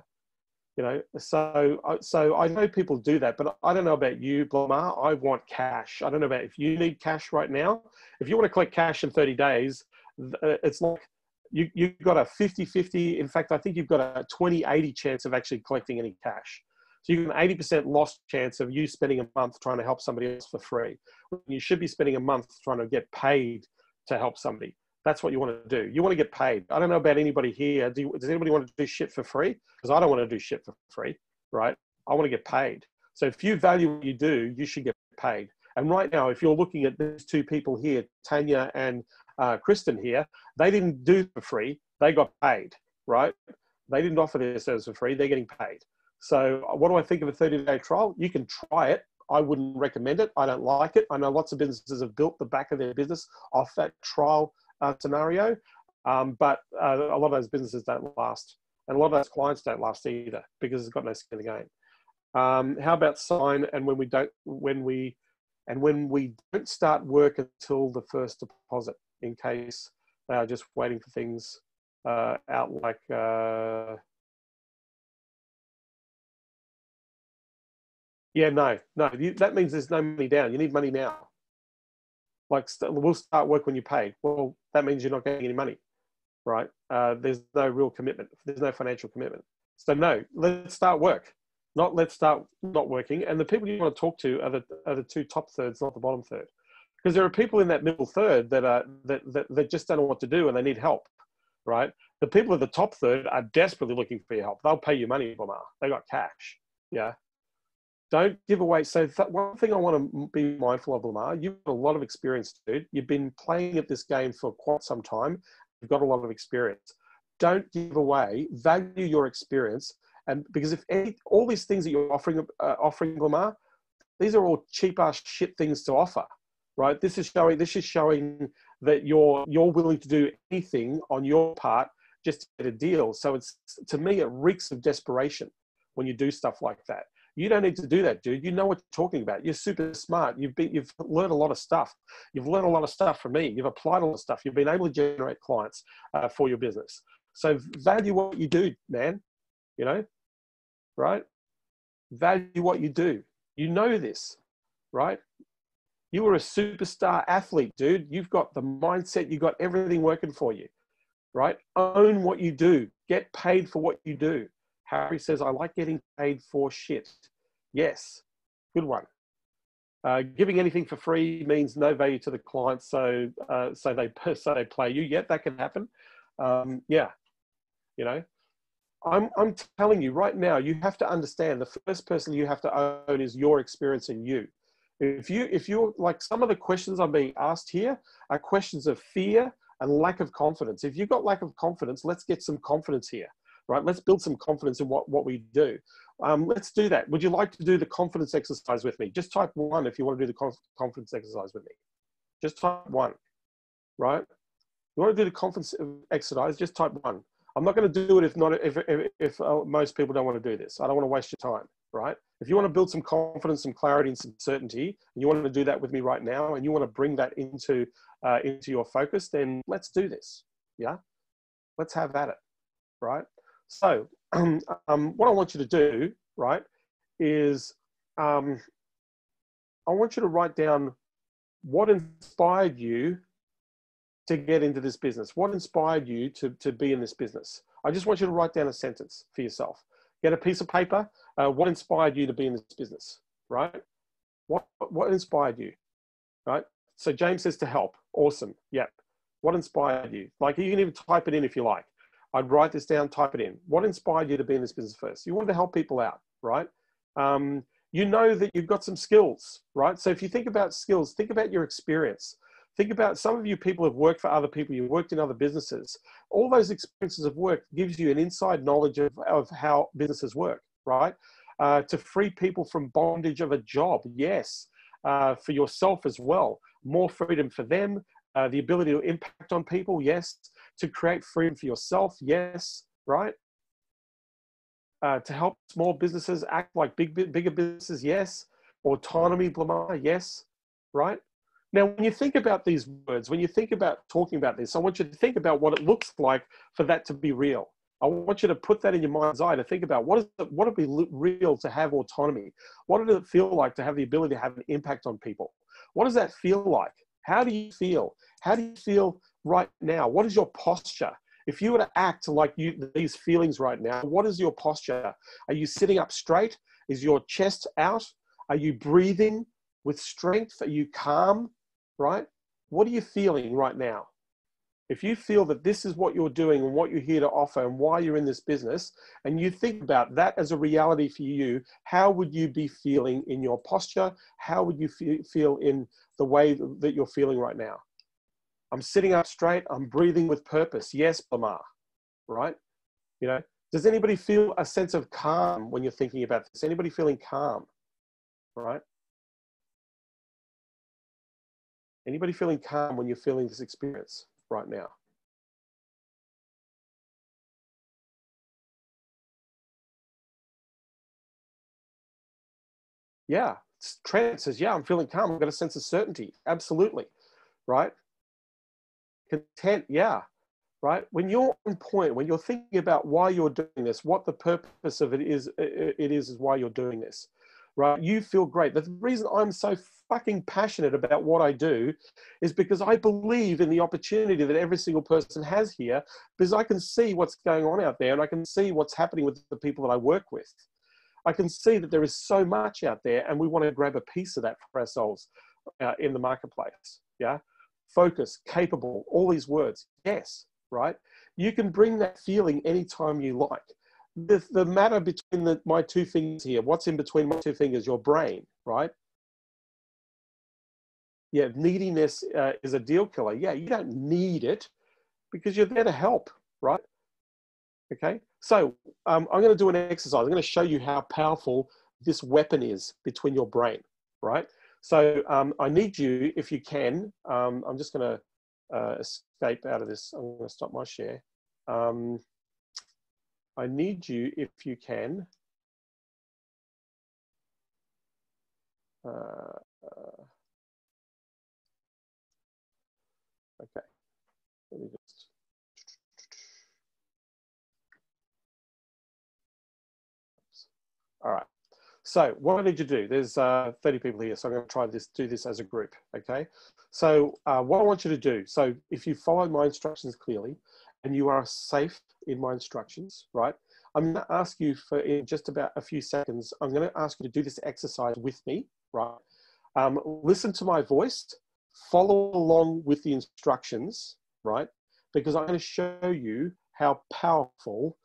You know, so, so I know people do that, but I don't know about you, Lamar. I want cash. I don't know about if you need cash right now. If you want to collect cash in 30 days, uh, it's like you, you've got a 50 50. In fact, I think you've got a 20 80 chance of actually collecting any cash. So you've got an 80% lost chance of you spending a month trying to help somebody else for free. You should be spending a month trying to get paid to help somebody. That's what you want to do. You want to get paid. I don't know about anybody here. Do you, does anybody want to do shit for free? Because I don't want to do shit for free, right? I want to get paid. So if you value what you do, you should get paid. And right now, if you're looking at these two people here, Tanya and uh, Kristen here, they didn't do for free. They got paid, right? They didn't offer their service for free. They're getting paid. So what do I think of a 30 day trial? You can try it. I wouldn't recommend it. I don't like it. I know lots of businesses have built the back of their business off that trial uh, scenario, um, but uh, a lot of those businesses don't last. And a lot of those clients don't last either because it's got no skin in the game. Um, how about sign and when we don't, when we, and when we don't start work until the first deposit? in case they are just waiting for things uh, out like yeah no no that means there's no money down. You need money now. Like we we'll start work when you pay well that means you're not getting any money right? Uh, there's no real commitment. There's no financial commitment. So no let's start work. Not let's start not working. And the people you want to talk to are the, are the two top thirds not the bottom third. Because there are people in that middle third that are that, that, that just don't know what to do and they need help right? The people at the top third are desperately looking for your help. They'll pay you money Lamar. they got cash yeah don't give away so one thing i want to be mindful of lamar you've got a lot of experience dude you've been playing at this game for quite some time you've got a lot of experience don't give away value your experience and because if any, all these things that you're offering uh, offering lamar these are all cheap ass shit things to offer right? This is showing this is showing that you're you're willing to do anything on your part just to get a deal. So it's to me it reeks of desperation when you do stuff like that. You don't need to do that, dude. You know what you're talking about. You're super smart. You've been you've learned a lot of stuff. You've learned a lot of stuff from me. You've applied a lot of stuff. You've been able to generate clients uh, for your business. So value what you do, man. You know, right? Value what you do. You know this, right? You are a superstar athlete, dude. You've got the mindset, you've got everything working for you, right? Own what you do, get paid for what you do. Harry says, I like getting paid for shit. Yes, good one. Uh, giving anything for free means no value to the client, so uh, so they so they play you. Yet that can happen. Um, yeah, you know, I'm, I'm telling you right now, you have to understand the first person you have to own is your experience in you. If you, if you're like some of the questions I'm being asked here are questions of fear and lack of confidence. If you've got lack of confidence, let's get some confidence here, right? Let's build some confidence in what, what we do. Um, let's do that. Would you like to do the confidence exercise with me? Just type one if you want to do the conf confidence exercise with me. Just type one, right? You want to do the confidence exercise? Just type one. I'm not going to do it if not if if, if uh, most people don't want to do this. I don't want to waste your time, right? If you want to build some confidence, some clarity, and some certainty, and you want to do that with me right now, and you want to bring that into uh, into your focus, then let's do this. Yeah, let's have at it, right? So, um, what I want you to do, right, is um, I want you to write down what inspired you to get into this business? What inspired you to, to be in this business? I just want you to write down a sentence for yourself. Get a piece of paper. Uh, what inspired you to be in this business, right? What, what inspired you, right? So James says to help. Awesome. Yep. What inspired you? Like you can even type it in if you like. I'd write this down, type it in. What inspired you to be in this business first? You wanted to help people out, right? Um, you know that you've got some skills, right? So if you think about skills, think about your experience. Think about some of you people have worked for other people, you've worked in other businesses. All those experiences of work gives you an inside knowledge of, of how businesses work, right? Uh, to free people from bondage of a job, yes. Uh, for yourself as well, more freedom for them, uh, the ability to impact on people, yes. To create freedom for yourself, yes, right? Uh, to help small businesses act like big, bigger businesses, yes. Autonomy, Lamar, yes, right? Now, when you think about these words, when you think about talking about this, I want you to think about what it looks like for that to be real. I want you to put that in your mind's eye to think about what is it, what would be real to have autonomy? What does it feel like to have the ability to have an impact on people? What does that feel like? How do you feel? How do you feel right now? What is your posture? If you were to act like you, these feelings right now, what is your posture? Are you sitting up straight? Is your chest out? Are you breathing with strength? Are you calm? right? What are you feeling right now? If you feel that this is what you're doing and what you're here to offer and why you're in this business, and you think about that as a reality for you, how would you be feeling in your posture? How would you feel in the way that you're feeling right now? I'm sitting up straight, I'm breathing with purpose. Yes, Lamar, right? You know, does anybody feel a sense of calm when you're thinking about this? Anybody feeling calm, right? Anybody feeling calm when you're feeling this experience right now? Yeah, Trent says, yeah, I'm feeling calm. I've got a sense of certainty. Absolutely, right? Content, yeah, right? When you're on point, when you're thinking about why you're doing this, what the purpose of it is, it is, is why you're doing this, right? You feel great. The reason I'm so fucking passionate about what I do is because I believe in the opportunity that every single person has here because I can see what's going on out there and I can see what's happening with the people that I work with. I can see that there is so much out there and we want to grab a piece of that for ourselves uh, in the marketplace. Yeah. Focus, capable, all these words. Yes. Right. You can bring that feeling anytime you like. The, the matter between the, my two fingers here, what's in between my two fingers? Your brain, right? yeah, neediness uh, is a deal killer. Yeah, you don't need it because you're there to help, right? Okay, so um, I'm going to do an exercise. I'm going to show you how powerful this weapon is between your brain, right? So um, I need you, if you can, um, I'm just going to uh, escape out of this. I'm going to stop my share. Um, I need you, if you can, uh, uh, Okay. Let me just. All right. So what I need you to do, there's uh, 30 people here, so I'm going to try this, do this as a group, okay? So uh, what I want you to do, so if you follow my instructions clearly and you are safe in my instructions, right? I'm to ask you for in just about a few seconds, I'm going to ask you to do this exercise with me, right? Um, listen to my voice follow along with the instructions, right? Because I'm going to show you how powerful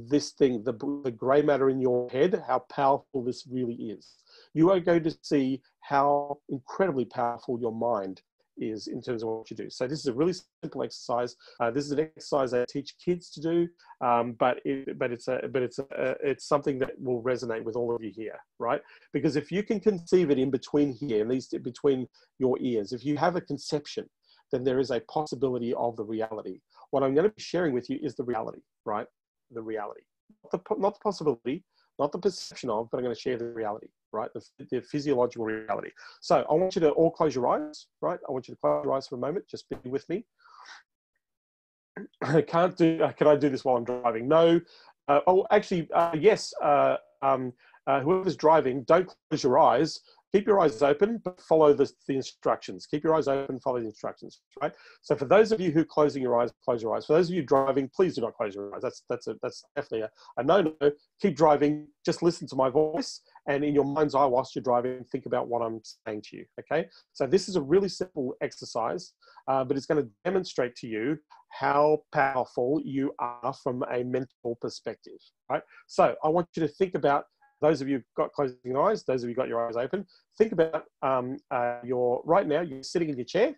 this thing, the, the gray matter in your head, how powerful this really is. You are going to see how incredibly powerful your mind is in terms of what you do. So this is a really simple exercise. Uh, this is an exercise I teach kids to do, um, but it, but it's a but it's a, it's something that will resonate with all of you here, right? Because if you can conceive it in between here, at least between your ears, if you have a conception, then there is a possibility of the reality. What I'm going to be sharing with you is the reality, right? The reality, not the, not the possibility, not the perception of, but I'm going to share the reality, right? The, the, physiological reality. So I want you to all close your eyes, right? I want you to close your eyes for a moment. Just be with me. I can't do, uh, can I do this while I'm driving? No. Uh, oh, actually, uh, yes. Uh, um, uh, whoever's driving, don't close your eyes keep your eyes open, but follow the, the instructions. Keep your eyes open, follow the instructions, right? So for those of you who are closing your eyes, close your eyes. For those of you driving, please do not close your eyes. That's, that's, a, that's definitely a, a no-no. Keep driving, just listen to my voice, and in your mind's eye whilst you're driving, think about what I'm saying to you, okay? So this is a really simple exercise, uh, but it's gonna demonstrate to you how powerful you are from a mental perspective, right? So I want you to think about those of you who've got closing eyes, those of you who've got your eyes open, think about um, uh, your right now. You're sitting in your chair,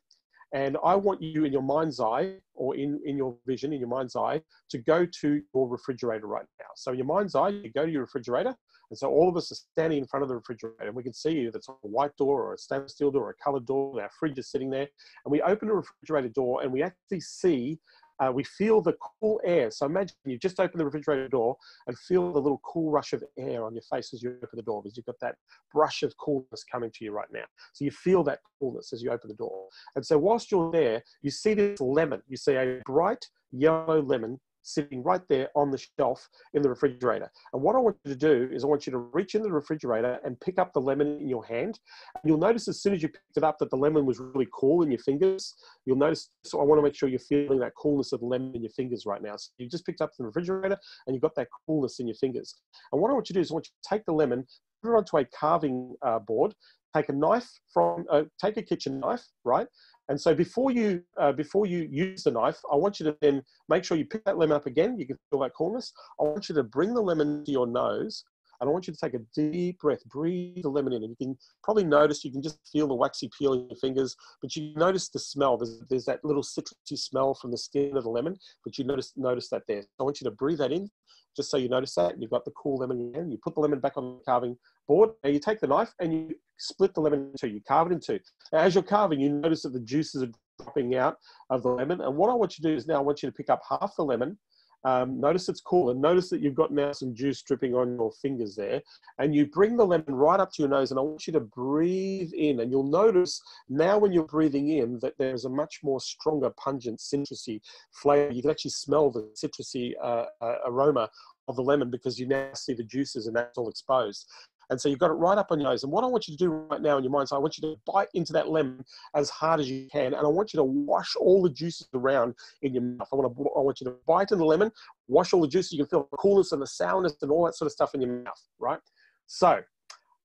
and I want you in your mind's eye or in, in your vision, in your mind's eye, to go to your refrigerator right now. So in your mind's eye, you go to your refrigerator. And so all of us are standing in front of the refrigerator and we can see you. That's a white door or a stainless steel door or a colored door. Our fridge is sitting there. And we open the refrigerator door and we actually see uh, we feel the cool air. So imagine you just open the refrigerator door and feel the little cool rush of air on your face as you open the door because you've got that brush of coolness coming to you right now. So you feel that coolness as you open the door. And so whilst you're there, you see this lemon. You see a bright yellow lemon sitting right there on the shelf in the refrigerator. And what I want you to do is I want you to reach in the refrigerator and pick up the lemon in your hand. And you'll notice as soon as you picked it up that the lemon was really cool in your fingers. You'll notice, so I want to make sure you're feeling that coolness of the lemon in your fingers right now. So you just picked up the refrigerator and you've got that coolness in your fingers. And what I want you to do is I want you to take the lemon, put it onto a carving uh, board, take a knife from, uh, take a kitchen knife, right? And so before you uh, before you use the knife, I want you to then make sure you pick that lemon up again. You can feel that coolness. I want you to bring the lemon to your nose, and I want you to take a deep breath. Breathe the lemon in, and you can probably notice you can just feel the waxy peel in your fingers, but you notice the smell. There's, there's that little citrusy smell from the skin of the lemon, but you notice notice that there. I want you to breathe that in, just so you notice that. You've got the cool lemon in. You put the lemon back on the carving board. Now you take the knife and you split the lemon in two. You carve it in two. As you're carving, you notice that the juices are dropping out of the lemon. And what I want you to do is now I want you to pick up half the lemon. Um, notice it's cool and notice that you've got now some juice dripping on your fingers there and you bring the lemon right up to your nose and I want you to breathe in and you'll notice now when you're breathing in that there's a much more stronger pungent citrusy flavor you can actually smell the citrusy uh, uh, aroma of the lemon because you now see the juices and that's all exposed. And so you've got it right up on your nose. And what I want you to do right now in your mind, so I want you to bite into that lemon as hard as you can. And I want you to wash all the juices around in your mouth. I want, to, I want you to bite in the lemon, wash all the juices. You can feel the coolness and the sourness and all that sort of stuff in your mouth, right? So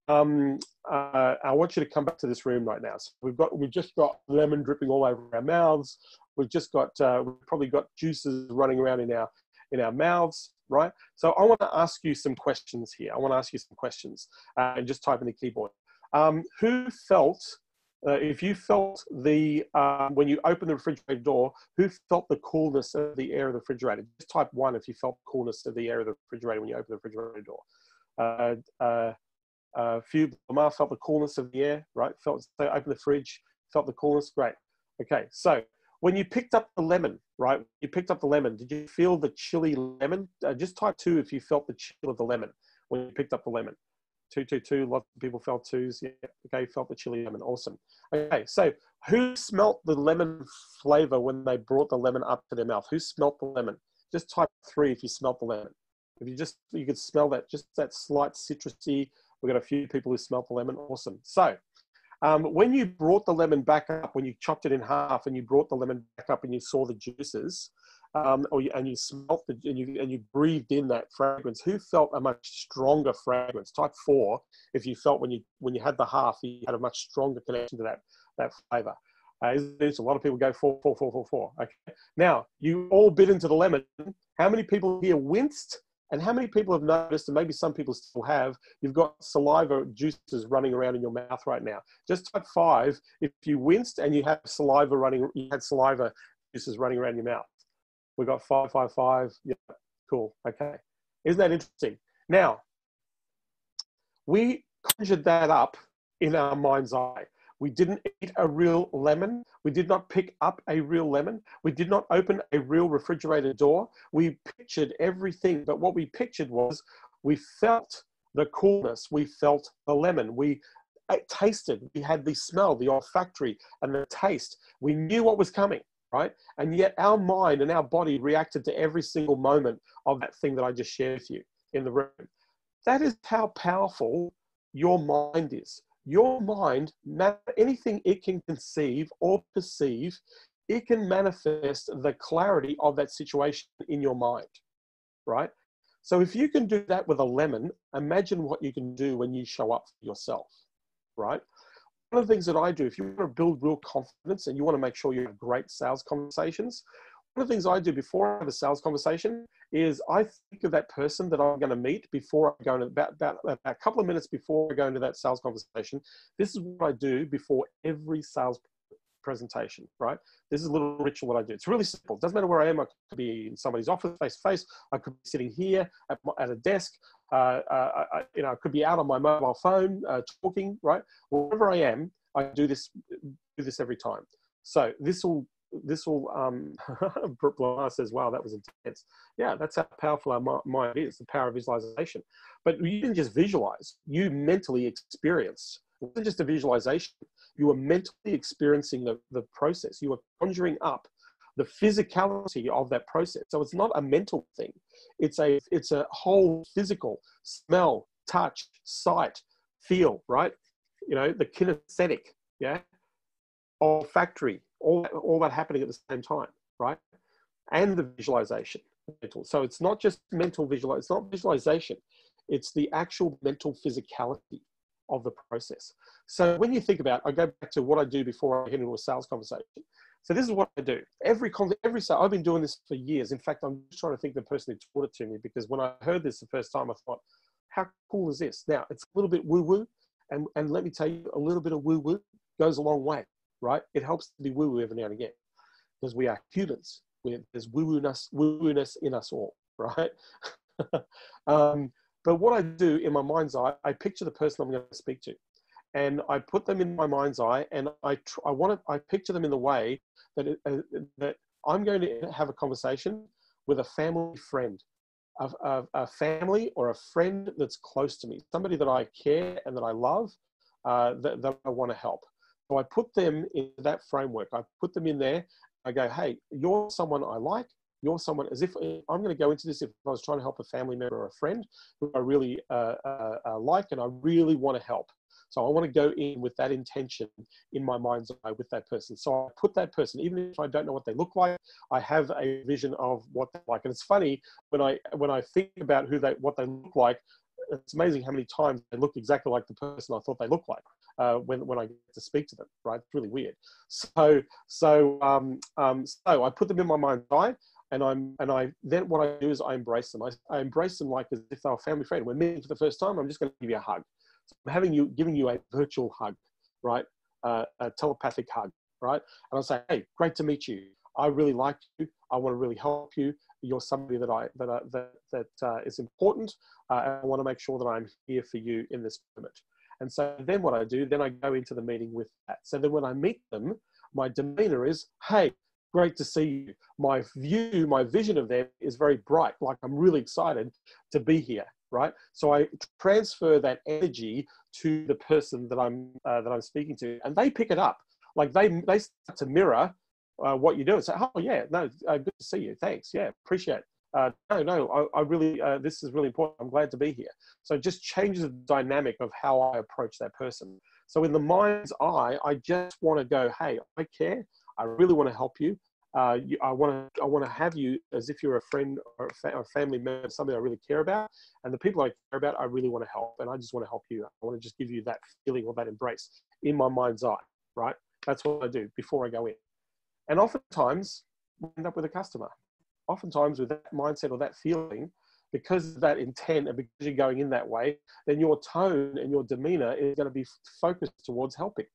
um, uh, I want you to come back to this room right now. So we've got, we've just got lemon dripping all over our mouths. We've just got, uh, we've probably got juices running around in our, in our mouths right? So I want to ask you some questions here. I want to ask you some questions uh, and just type in the keyboard. Um, who felt, uh, if you felt the, uh, when you open the refrigerator door, who felt the coolness of the air of the refrigerator? Just type one if you felt coolness of the air of the refrigerator when you open the refrigerator door. Uh, uh, a few, Lamar felt the coolness of the air, right? Felt, so open the fridge, felt the coolness, great. Okay, so when you picked up the lemon, right? You picked up the lemon. Did you feel the chili lemon? Uh, just type two if you felt the chill of the lemon when you picked up the lemon. Two, two, two. Lots of people felt twos. Yeah. Okay, felt the chili lemon. Awesome. Okay, so who smelt the lemon flavor when they brought the lemon up to their mouth? Who smelt the lemon? Just type three if you smelt the lemon. If you just you could smell that, just that slight citrusy. We've got a few people who smelt the lemon. Awesome. So um, when you brought the lemon back up, when you chopped it in half and you brought the lemon back up and you saw the juices, um, or you, and you smelt the, and you, and you breathed in that fragrance, who felt a much stronger fragrance? Type four, if you felt when you, when you had the half, you had a much stronger connection to that, that flavor. Uh, a lot of people go four, four, four, four, four. Okay. Now you all bit into the lemon. How many people here winced And how many people have noticed, and maybe some people still have, you've got saliva juices running around in your mouth right now. Just type five if you winced and you have saliva running, you had saliva juices running around your mouth. We got five, five, five. Yeah, cool. Okay. Isn't that interesting? Now, we conjured that up in our mind's eye. We didn't eat a real lemon. We did not pick up a real lemon. We did not open a real refrigerator door. We pictured everything, but what we pictured was we felt the coolness. We felt the lemon. We uh, tasted. We had the smell, the olfactory, and the taste. We knew what was coming, right? And yet our mind and our body reacted to every single moment of that thing that I just shared with you in the room. That is how powerful your mind is your mind, anything it can conceive or perceive, it can manifest the clarity of that situation in your mind, right? So if you can do that with a lemon, imagine what you can do when you show up for yourself, right? One of the things that I do, if you want to build real confidence and you want to make sure you have great sales conversations, one of the things I do before I have a sales conversation is I think of that person that I'm going to meet before I go into about, about, about a couple of minutes before I go into that sales conversation. This is what I do before every sales presentation, right? This is a little ritual that I do. It's really simple. It doesn't matter where I am. I could be in somebody's office face to face. I could be sitting here at, my, at a desk. Uh, uh, I, you know, I could be out on my mobile phone uh, talking, right? Wherever I am, I do this, do this every time. So this will this will um Blanc says wow that was intense. Yeah that's how powerful our mind is the power of visualization. But you didn't just visualize you mentally experienced. It wasn't just a visualization. You were mentally experiencing the, the process. You were conjuring up the physicality of that process. So it's not a mental thing. It's a it's a whole physical smell touch sight feel right? You know the kinesthetic yeah olfactory all, all that happening at the same time, right? And the visualization. Mental. So it's not just mental visual, it's not visualization, it's the actual mental physicality of the process. So when you think about, I go back to what I do before I get into a sales conversation. So this is what I do. Every every sale, I've been doing this for years. In fact, I'm just trying to think the person who taught it to me because when I heard this the first time, I thought, how cool is this? Now it's a little bit woo woo, and and let me tell you, a little bit of woo woo goes a long way right? It helps to be woo woo every now and again because we are humans. We, there's woo woo-ness, woo-woo-ness in us all, right? um, but what I do in my mind's eye, I picture the person I'm going to speak to, and I put them in my mind's eye, and I tr- I want to I picture them in the way that it, uh, that I'm going to have a conversation with a family friend, a, a, a, family or a friend that's close to me, somebody that I care and that I love, uh, that, that I want to help. So I put them in that framework. I put them in there. I go, hey, you're someone I like. You're someone, as if I'm going to go into this if I was trying to help a family member or a friend who I really uh, uh, uh, like and I really want to help. So I want to go in with that intention in my mind's eye with that person. So I put that person, even if I don't know what they look like, I have a vision of what they're like. And it's funny when I when I think about who they what they look like, it's amazing how many times they look exactly like the person I thought they looked like uh, when, when I get to speak to them, right? It's really weird. So, so, um, um, so I put them in my mind's eye and I'm, and I, then what I do is I embrace them. I, I embrace them like as if they're a family friend. We're meeting for the first time. I'm just going to give you a hug. So I'm having you, giving you a virtual hug, right? Uh, a telepathic hug, right? And I'll say, hey, great to meet you. I really like you. I want to really help you. You're somebody that I that I, that that uh, is important. Uh, I want to make sure that I'm here for you in this moment. And so then what I do, then I go into the meeting with that. So then when I meet them, my demeanor is, hey, great to see you. My view, my vision of them is very bright. Like I'm really excited to be here, right? So I transfer that energy to the person that I'm uh, that I'm speaking to, and they pick it up. Like they they start to mirror uh, what you do and say, oh yeah, no, uh, good to see you. Thanks. Yeah, appreciate it uh, no, no, I, I really, uh, this is really important. I'm glad to be here. So it just changes the dynamic of how I approach that person. So in the mind's eye, I just want to go, hey, I care. I really want to help you. Uh, you, I want to I want to have you as if you're a friend or a, fa- or a family member, somebody I really care about, and the people I care about, I really want to help, and I just want to help you. I want to just give you that feeling or that embrace in my mind's eye, right? That's what I do before I go in, and oftentimes I end up with a customer oftentimes with that mindset or that feeling, because of that intent and because you're going in that way, then your tone and your demeanor is going to be focused towards helping,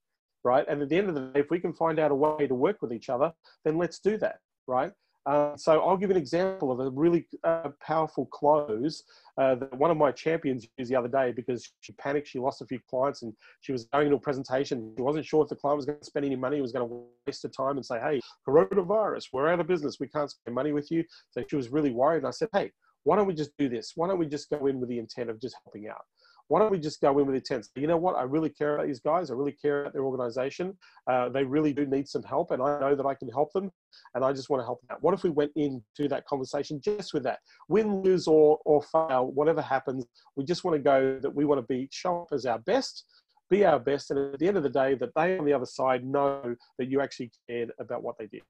right? And at the end of the day, if we can find out a way to work with each other, then let's do that, right? Uh, so I'll give an example of a really uh, powerful close uh, that one of my champions used the other day because she panicked. She lost a few clients and she was going to a presentation. She wasn't sure if the client was going to spend any money. Was going to waste the time and say, "Hey, coronavirus, we're out of business. We can't spend money with you." So she was really worried. And I said, "Hey, why don't we just do this? Why don't we just go in with the intent of just helping out? Why don't we just go in with intent? You know what? I really care about these guys. I really care about their organization. Uh, they really do need some help, and I know that I can help them, and I just want to help them out. What if we went into that conversation just with that? Win, lose, or, or fail, whatever happens, we just want to go that we want to be show up as our best, be our best, and at the end of the day, that they on the other side know that you actually cared about what they did.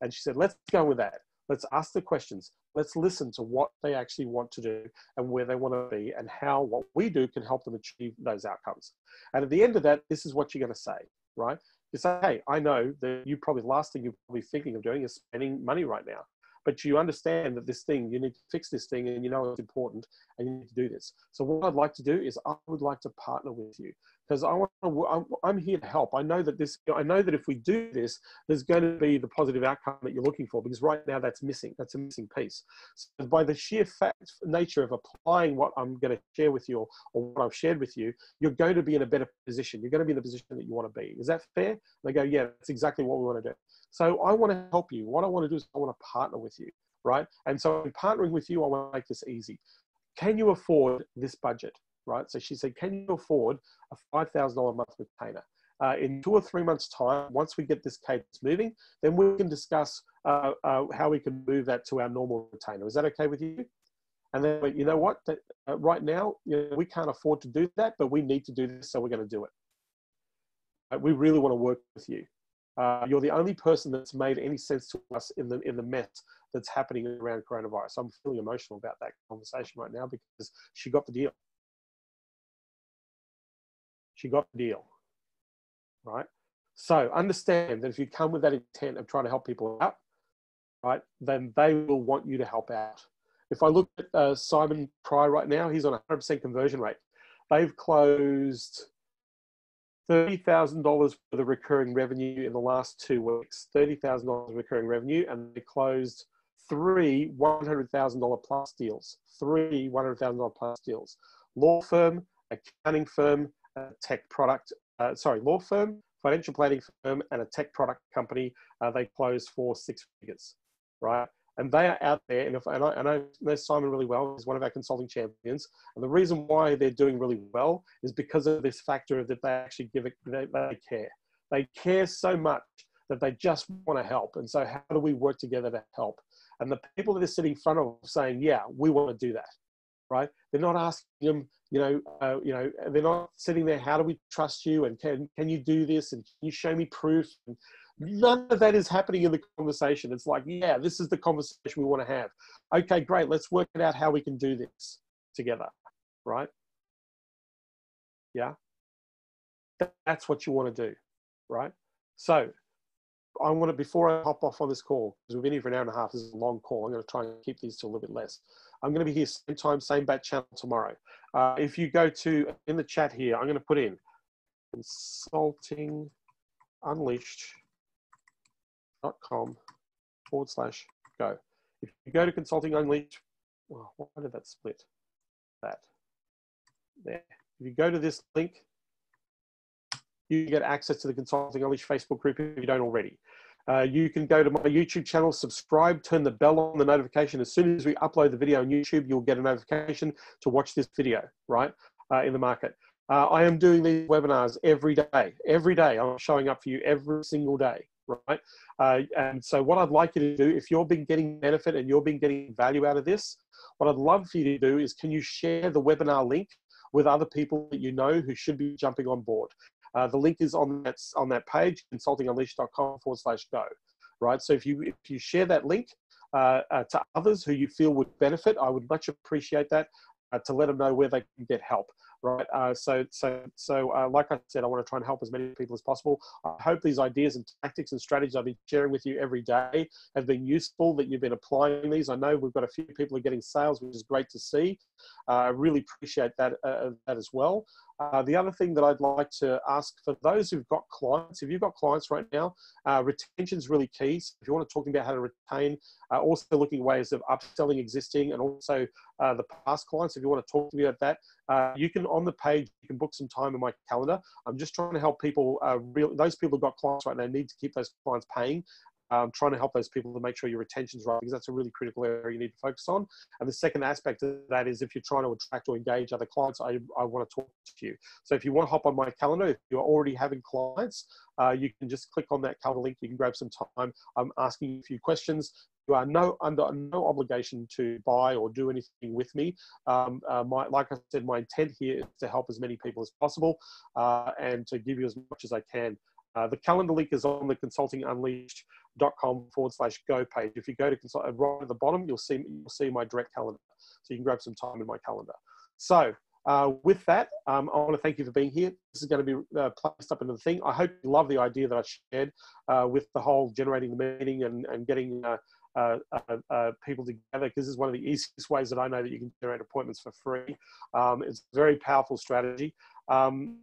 And she said, let's go with that. Let's ask the questions. Let's listen to what they actually want to do and where they want to be and how what we do can help them achieve those outcomes. And at the end of that, this is what you're going to say, right? You say, hey, I know that you probably, the last thing you're probably thinking of doing is spending money right now but you understand that this thing, you need to fix this thing and you know it's important and you need to do this. So what I'd like to do is I would like to partner with you because I want to, I'm here to help. I know that this, I know that if we do this, there's going to be the positive outcome that you're looking for because right now that's missing. That's a missing piece. So by the sheer fact, nature of applying what I'm going to share with you or, or what I've shared with you, you're going to be in a better position. You're going to be in the position that you want to be. Is that fair? they go, yeah, that's exactly what we want to do. So I want to help you. What I want to do is I want to partner with you, right? And so in partnering with you, I want to make this easy. Can you afford this budget, right? So she said, can you afford a $5,000 a month retainer? Uh, in two or three months' time, once we get this cadence moving, then we can discuss uh, uh, how we can move that to our normal retainer. Is that okay with you? And then, you know what? Uh, right now, you know, we can't afford to do that, but we need to do this, so we're going to do it. Uh, we really want to work with you. Uh, you're the only person that's made any sense to us in the in the mess that's happening around coronavirus. I'm feeling emotional about that conversation right now because she got the deal. She got the deal, right? So understand that if you come with that intent of trying to help people out, right, then they will want you to help out. If I look at uh, Simon Pry right now, he's on a 100% conversion rate. They've closed $30,000 for the recurring revenue in the last two weeks, $30,000 recurring revenue, and they closed three $100,000 plus deals, three $100,000 plus deals. Law firm, accounting firm, tech product, uh, sorry, law firm, financial planning firm, and a tech product company. Uh, they closed for six figures, right? and they are out there. And, if, and, I, and I know Simon really well. He's one of our consulting champions. And the reason why they're doing really well is because of this factor that they actually give it, they, they care. They care so much that they just want to help. And so, how do we work together to help? And the people that are sitting in front of saying, "Yeah, we want to do that," right? They're not asking them, you know, uh, you know, they're not sitting there. How do we trust you? And can can you do this? And can you show me proof? And, None of that is happening in the conversation. It's like, yeah, this is the conversation we want to have. Okay, great. Let's work it out how we can do this together, right? Yeah. That's what you want to do, right? So I want to, before I hop off on this call, because we've been here for an hour and a half, this is a long call. I'm going to try and keep these to a little bit less. I'm going to be here same time, same bat channel tomorrow. Uh, if you go to, in the chat here, I'm going to put in consulting unleashed com forward slash go. If you go to Consulting Unleashed, well, why did that split? That. There. If you go to this link, you get access to the Consulting Unleashed Facebook group if you don't already. Uh, you can go to my YouTube channel, subscribe, turn the bell on the notification. As soon as we upload the video on YouTube, you'll get a notification to watch this video, right, uh, in the market. Uh, I am doing these webinars every day. Every day, I'm showing up for you every single day right? Uh, and so what I'd like you to do, if you've been getting benefit and you've been getting value out of this, what I'd love for you to do is can you share the webinar link with other people that you know who should be jumping on board? Uh, the link is on that, on that page, consultingunleashed.com forward slash go, right? So if you, if you share that link uh, uh, to others who you feel would benefit, I would much appreciate that uh, to let them know where they can get help. right? Uh, so, so, so, like I said, I want to try and help as many people as possible. I hope these ideas and tactics and strategies I've been sharing with you every day have been useful. That you've been applying these. I know we've got a few people are getting sales, which is great to see. I really appreciate that that as well. Uh, the other thing that I'd like to ask for those who've got clients, if you've got clients right now, uh, retention is really key. So if you want to talk about how to retain, uh, also looking ways of upselling existing and also uh, the past clients, if you want to talk to me about that, uh, you can on the page, you can book some time in my calendar. I'm just trying to help people, real, those people who've got clients right now need to keep those clients paying um, trying to help those people to make sure your retention's right because that's a really critical area you need to focus on. And the second aspect of that is if you're trying to attract or engage other clients, I, I want to talk to you. So if you want to hop on my calendar, if you're already having clients, uh, you can just click on that calendar link. You can grab some time. I'm asking a few questions. You are no under no obligation to buy or do anything with me. Um, uh, my, like I said, my intent here is to help as many people as possible uh, and to give you as much as I can. Uh, the calendar link is on the consultingunleashed.com forward slash go page. If you go to consult, uh, right at the bottom, you'll see, you'll see my direct calendar. So you can grab some time in my calendar. So uh, with that, um, I want to thank you for being here. This is going to be uh, placed up into the thing. I hope you love the idea that I shared uh, with the whole generating the meeting and, and getting uh, people together because this is one of the easiest ways that I know that you can generate appointments for free. Um, it's a very powerful strategy. Um,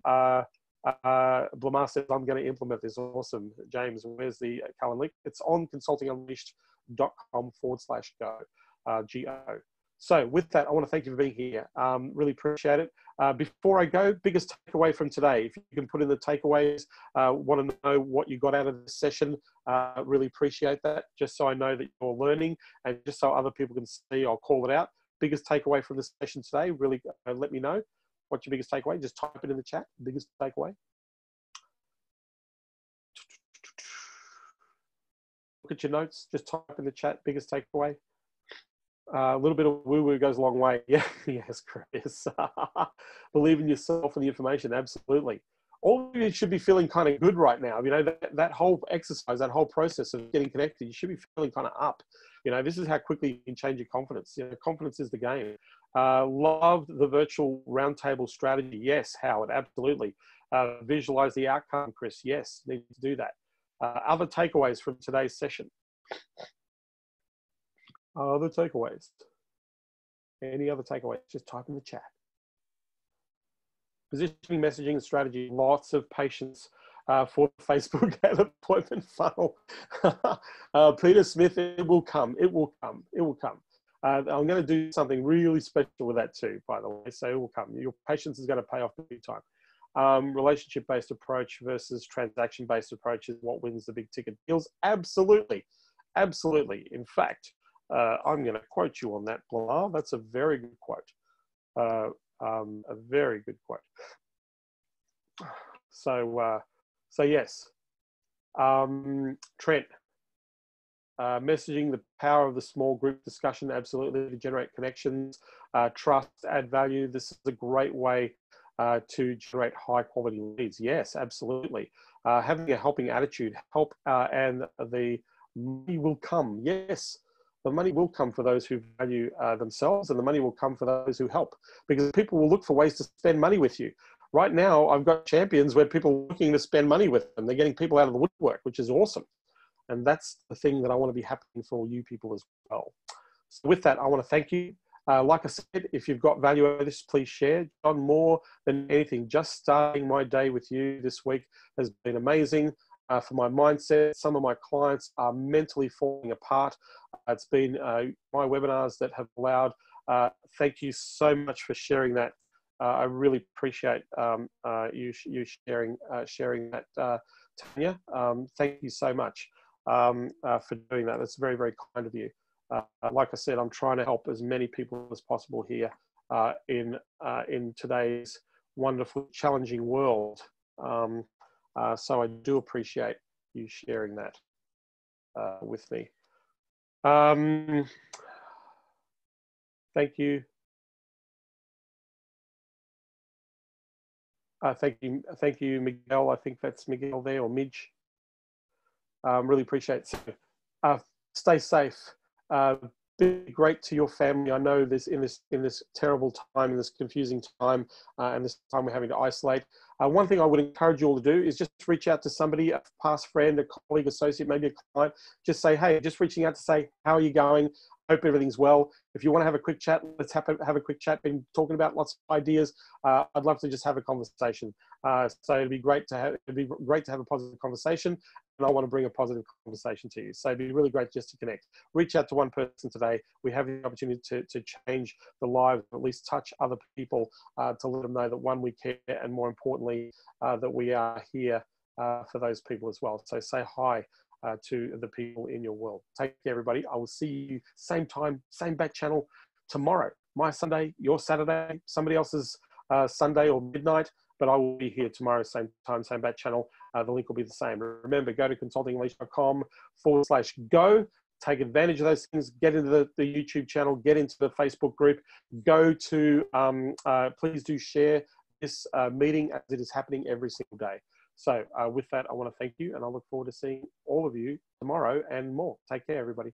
uh, Lamar says, I'm going to implement this. Awesome. James, where's the calendar link? It's on consultingunleashed.com forward slash go, uh, G-O. So with that, I want to thank you for being here. Um, really appreciate it. Uh, before I go, biggest takeaway from today. If you can put in the takeaways, uh, want to know what you got out of this session, uh, really appreciate that. Just so I know that you're learning and just so other people can see, I'll call it out. Biggest takeaway from this session today, really uh, let me know. What's your biggest takeaway? Just type it in the chat. Biggest takeaway. Look at your notes. Just type in the chat. Biggest takeaway. Uh, a little bit of woo woo goes a long way. Yeah, yes, Chris. Believe in yourself and the information. Absolutely. All of you should be feeling kind of good right now. You know, that, that whole exercise, that whole process of getting connected, you should be feeling kind of up. You know, this is how quickly you can change your confidence. You know, confidence is the game. Uh, loved the virtual roundtable strategy. Yes, Howard, absolutely. Uh, visualize the outcome, Chris. Yes, need to do that. Uh, other takeaways from today's session. Other takeaways. Any other takeaways? Just type in the chat. Positioning, messaging, and strategy. Lots of patience uh, for Facebook ad appointment funnel. uh, Peter Smith, it will come. It will come. It will come. Uh, I'm going to do something really special with that too, by the way. So it will come. Your patience is going to pay off big time. Um, relationship based approach versus transaction based approach is what wins the big ticket deals. Absolutely. Absolutely. In fact, uh, I'm going to quote you on that, Blah. That's a very good quote. Uh, um, a very good quote. So, uh, so yes, um, Trent, uh, messaging the power of the small group discussion, absolutely to generate connections, uh, trust, add value. This is a great way uh, to generate high quality leads. Yes, absolutely. Uh, having a helping attitude, help, uh, and the money will come. Yes, the money will come for those who value uh, themselves, and the money will come for those who help because people will look for ways to spend money with you. Right now, I've got champions where people are looking to spend money with them. They're getting people out of the woodwork, which is awesome. And that's the thing that I want to be happening for you people as well. So with that, I want to thank you. Uh, like I said, if you've got value out of this, please share. John, more than anything, just starting my day with you this week has been amazing. Uh, for my mindset. Some of my clients are mentally falling apart. Uh, it's been uh, my webinars that have allowed. Uh, thank you so much for sharing that. Uh, I really appreciate um, you you sharing sharing that, Tanya. Um, thank you so much um, uh, for doing that. That's very, very kind of you. Uh, like I said, I'm trying to help as many people as possible here uh, in uh, in today's wonderful, challenging world. Um, uh, so I do appreciate you sharing that uh, with me. Um, thank you. thank you, thank you, Miguel. I think that's Miguel there or Midge. Um, really appreciate it. So, uh, stay safe. Uh, be great to your family. I know this in this in this terrible time, in this confusing time, uh, and this time we're having to isolate. Uh, one thing I would encourage you all to do is just reach out to somebody, a past friend, a colleague, associate, maybe a client. Just say, hey, just reaching out to say, how are you going? Hope everything's well. If you want to have a quick chat, let's have a, have a quick chat. Been talking about lots of ideas. Uh, I'd love to just have a conversation. Uh, so it'd be great to have it'd be great to have a positive conversation, and I want to bring a positive conversation to you. So it'd be really great just to connect. Reach out to one person today. We have the opportunity to to change the lives, at least touch other people, uh, to let them know that one we care, and more importantly, uh, that we are here uh, for those people as well. So say hi uh, to the people in your world. Take care, everybody. I will see you same time, same bat channel tomorrow. My Sunday, your Saturday, somebody else's Sunday or midnight, but I will be here tomorrow, same time, same bat channel. Uh, the link will be the same. Remember, go to consultingunleashed.com forward slash go. Take advantage of those things. Get into the, the YouTube channel. Get into the Facebook group. Go to, um, uh, please do share this uh, meeting as it is happening every single day. So, uh, with that, I want to thank you and I look forward to seeing all of you tomorrow and more. Take care, everybody.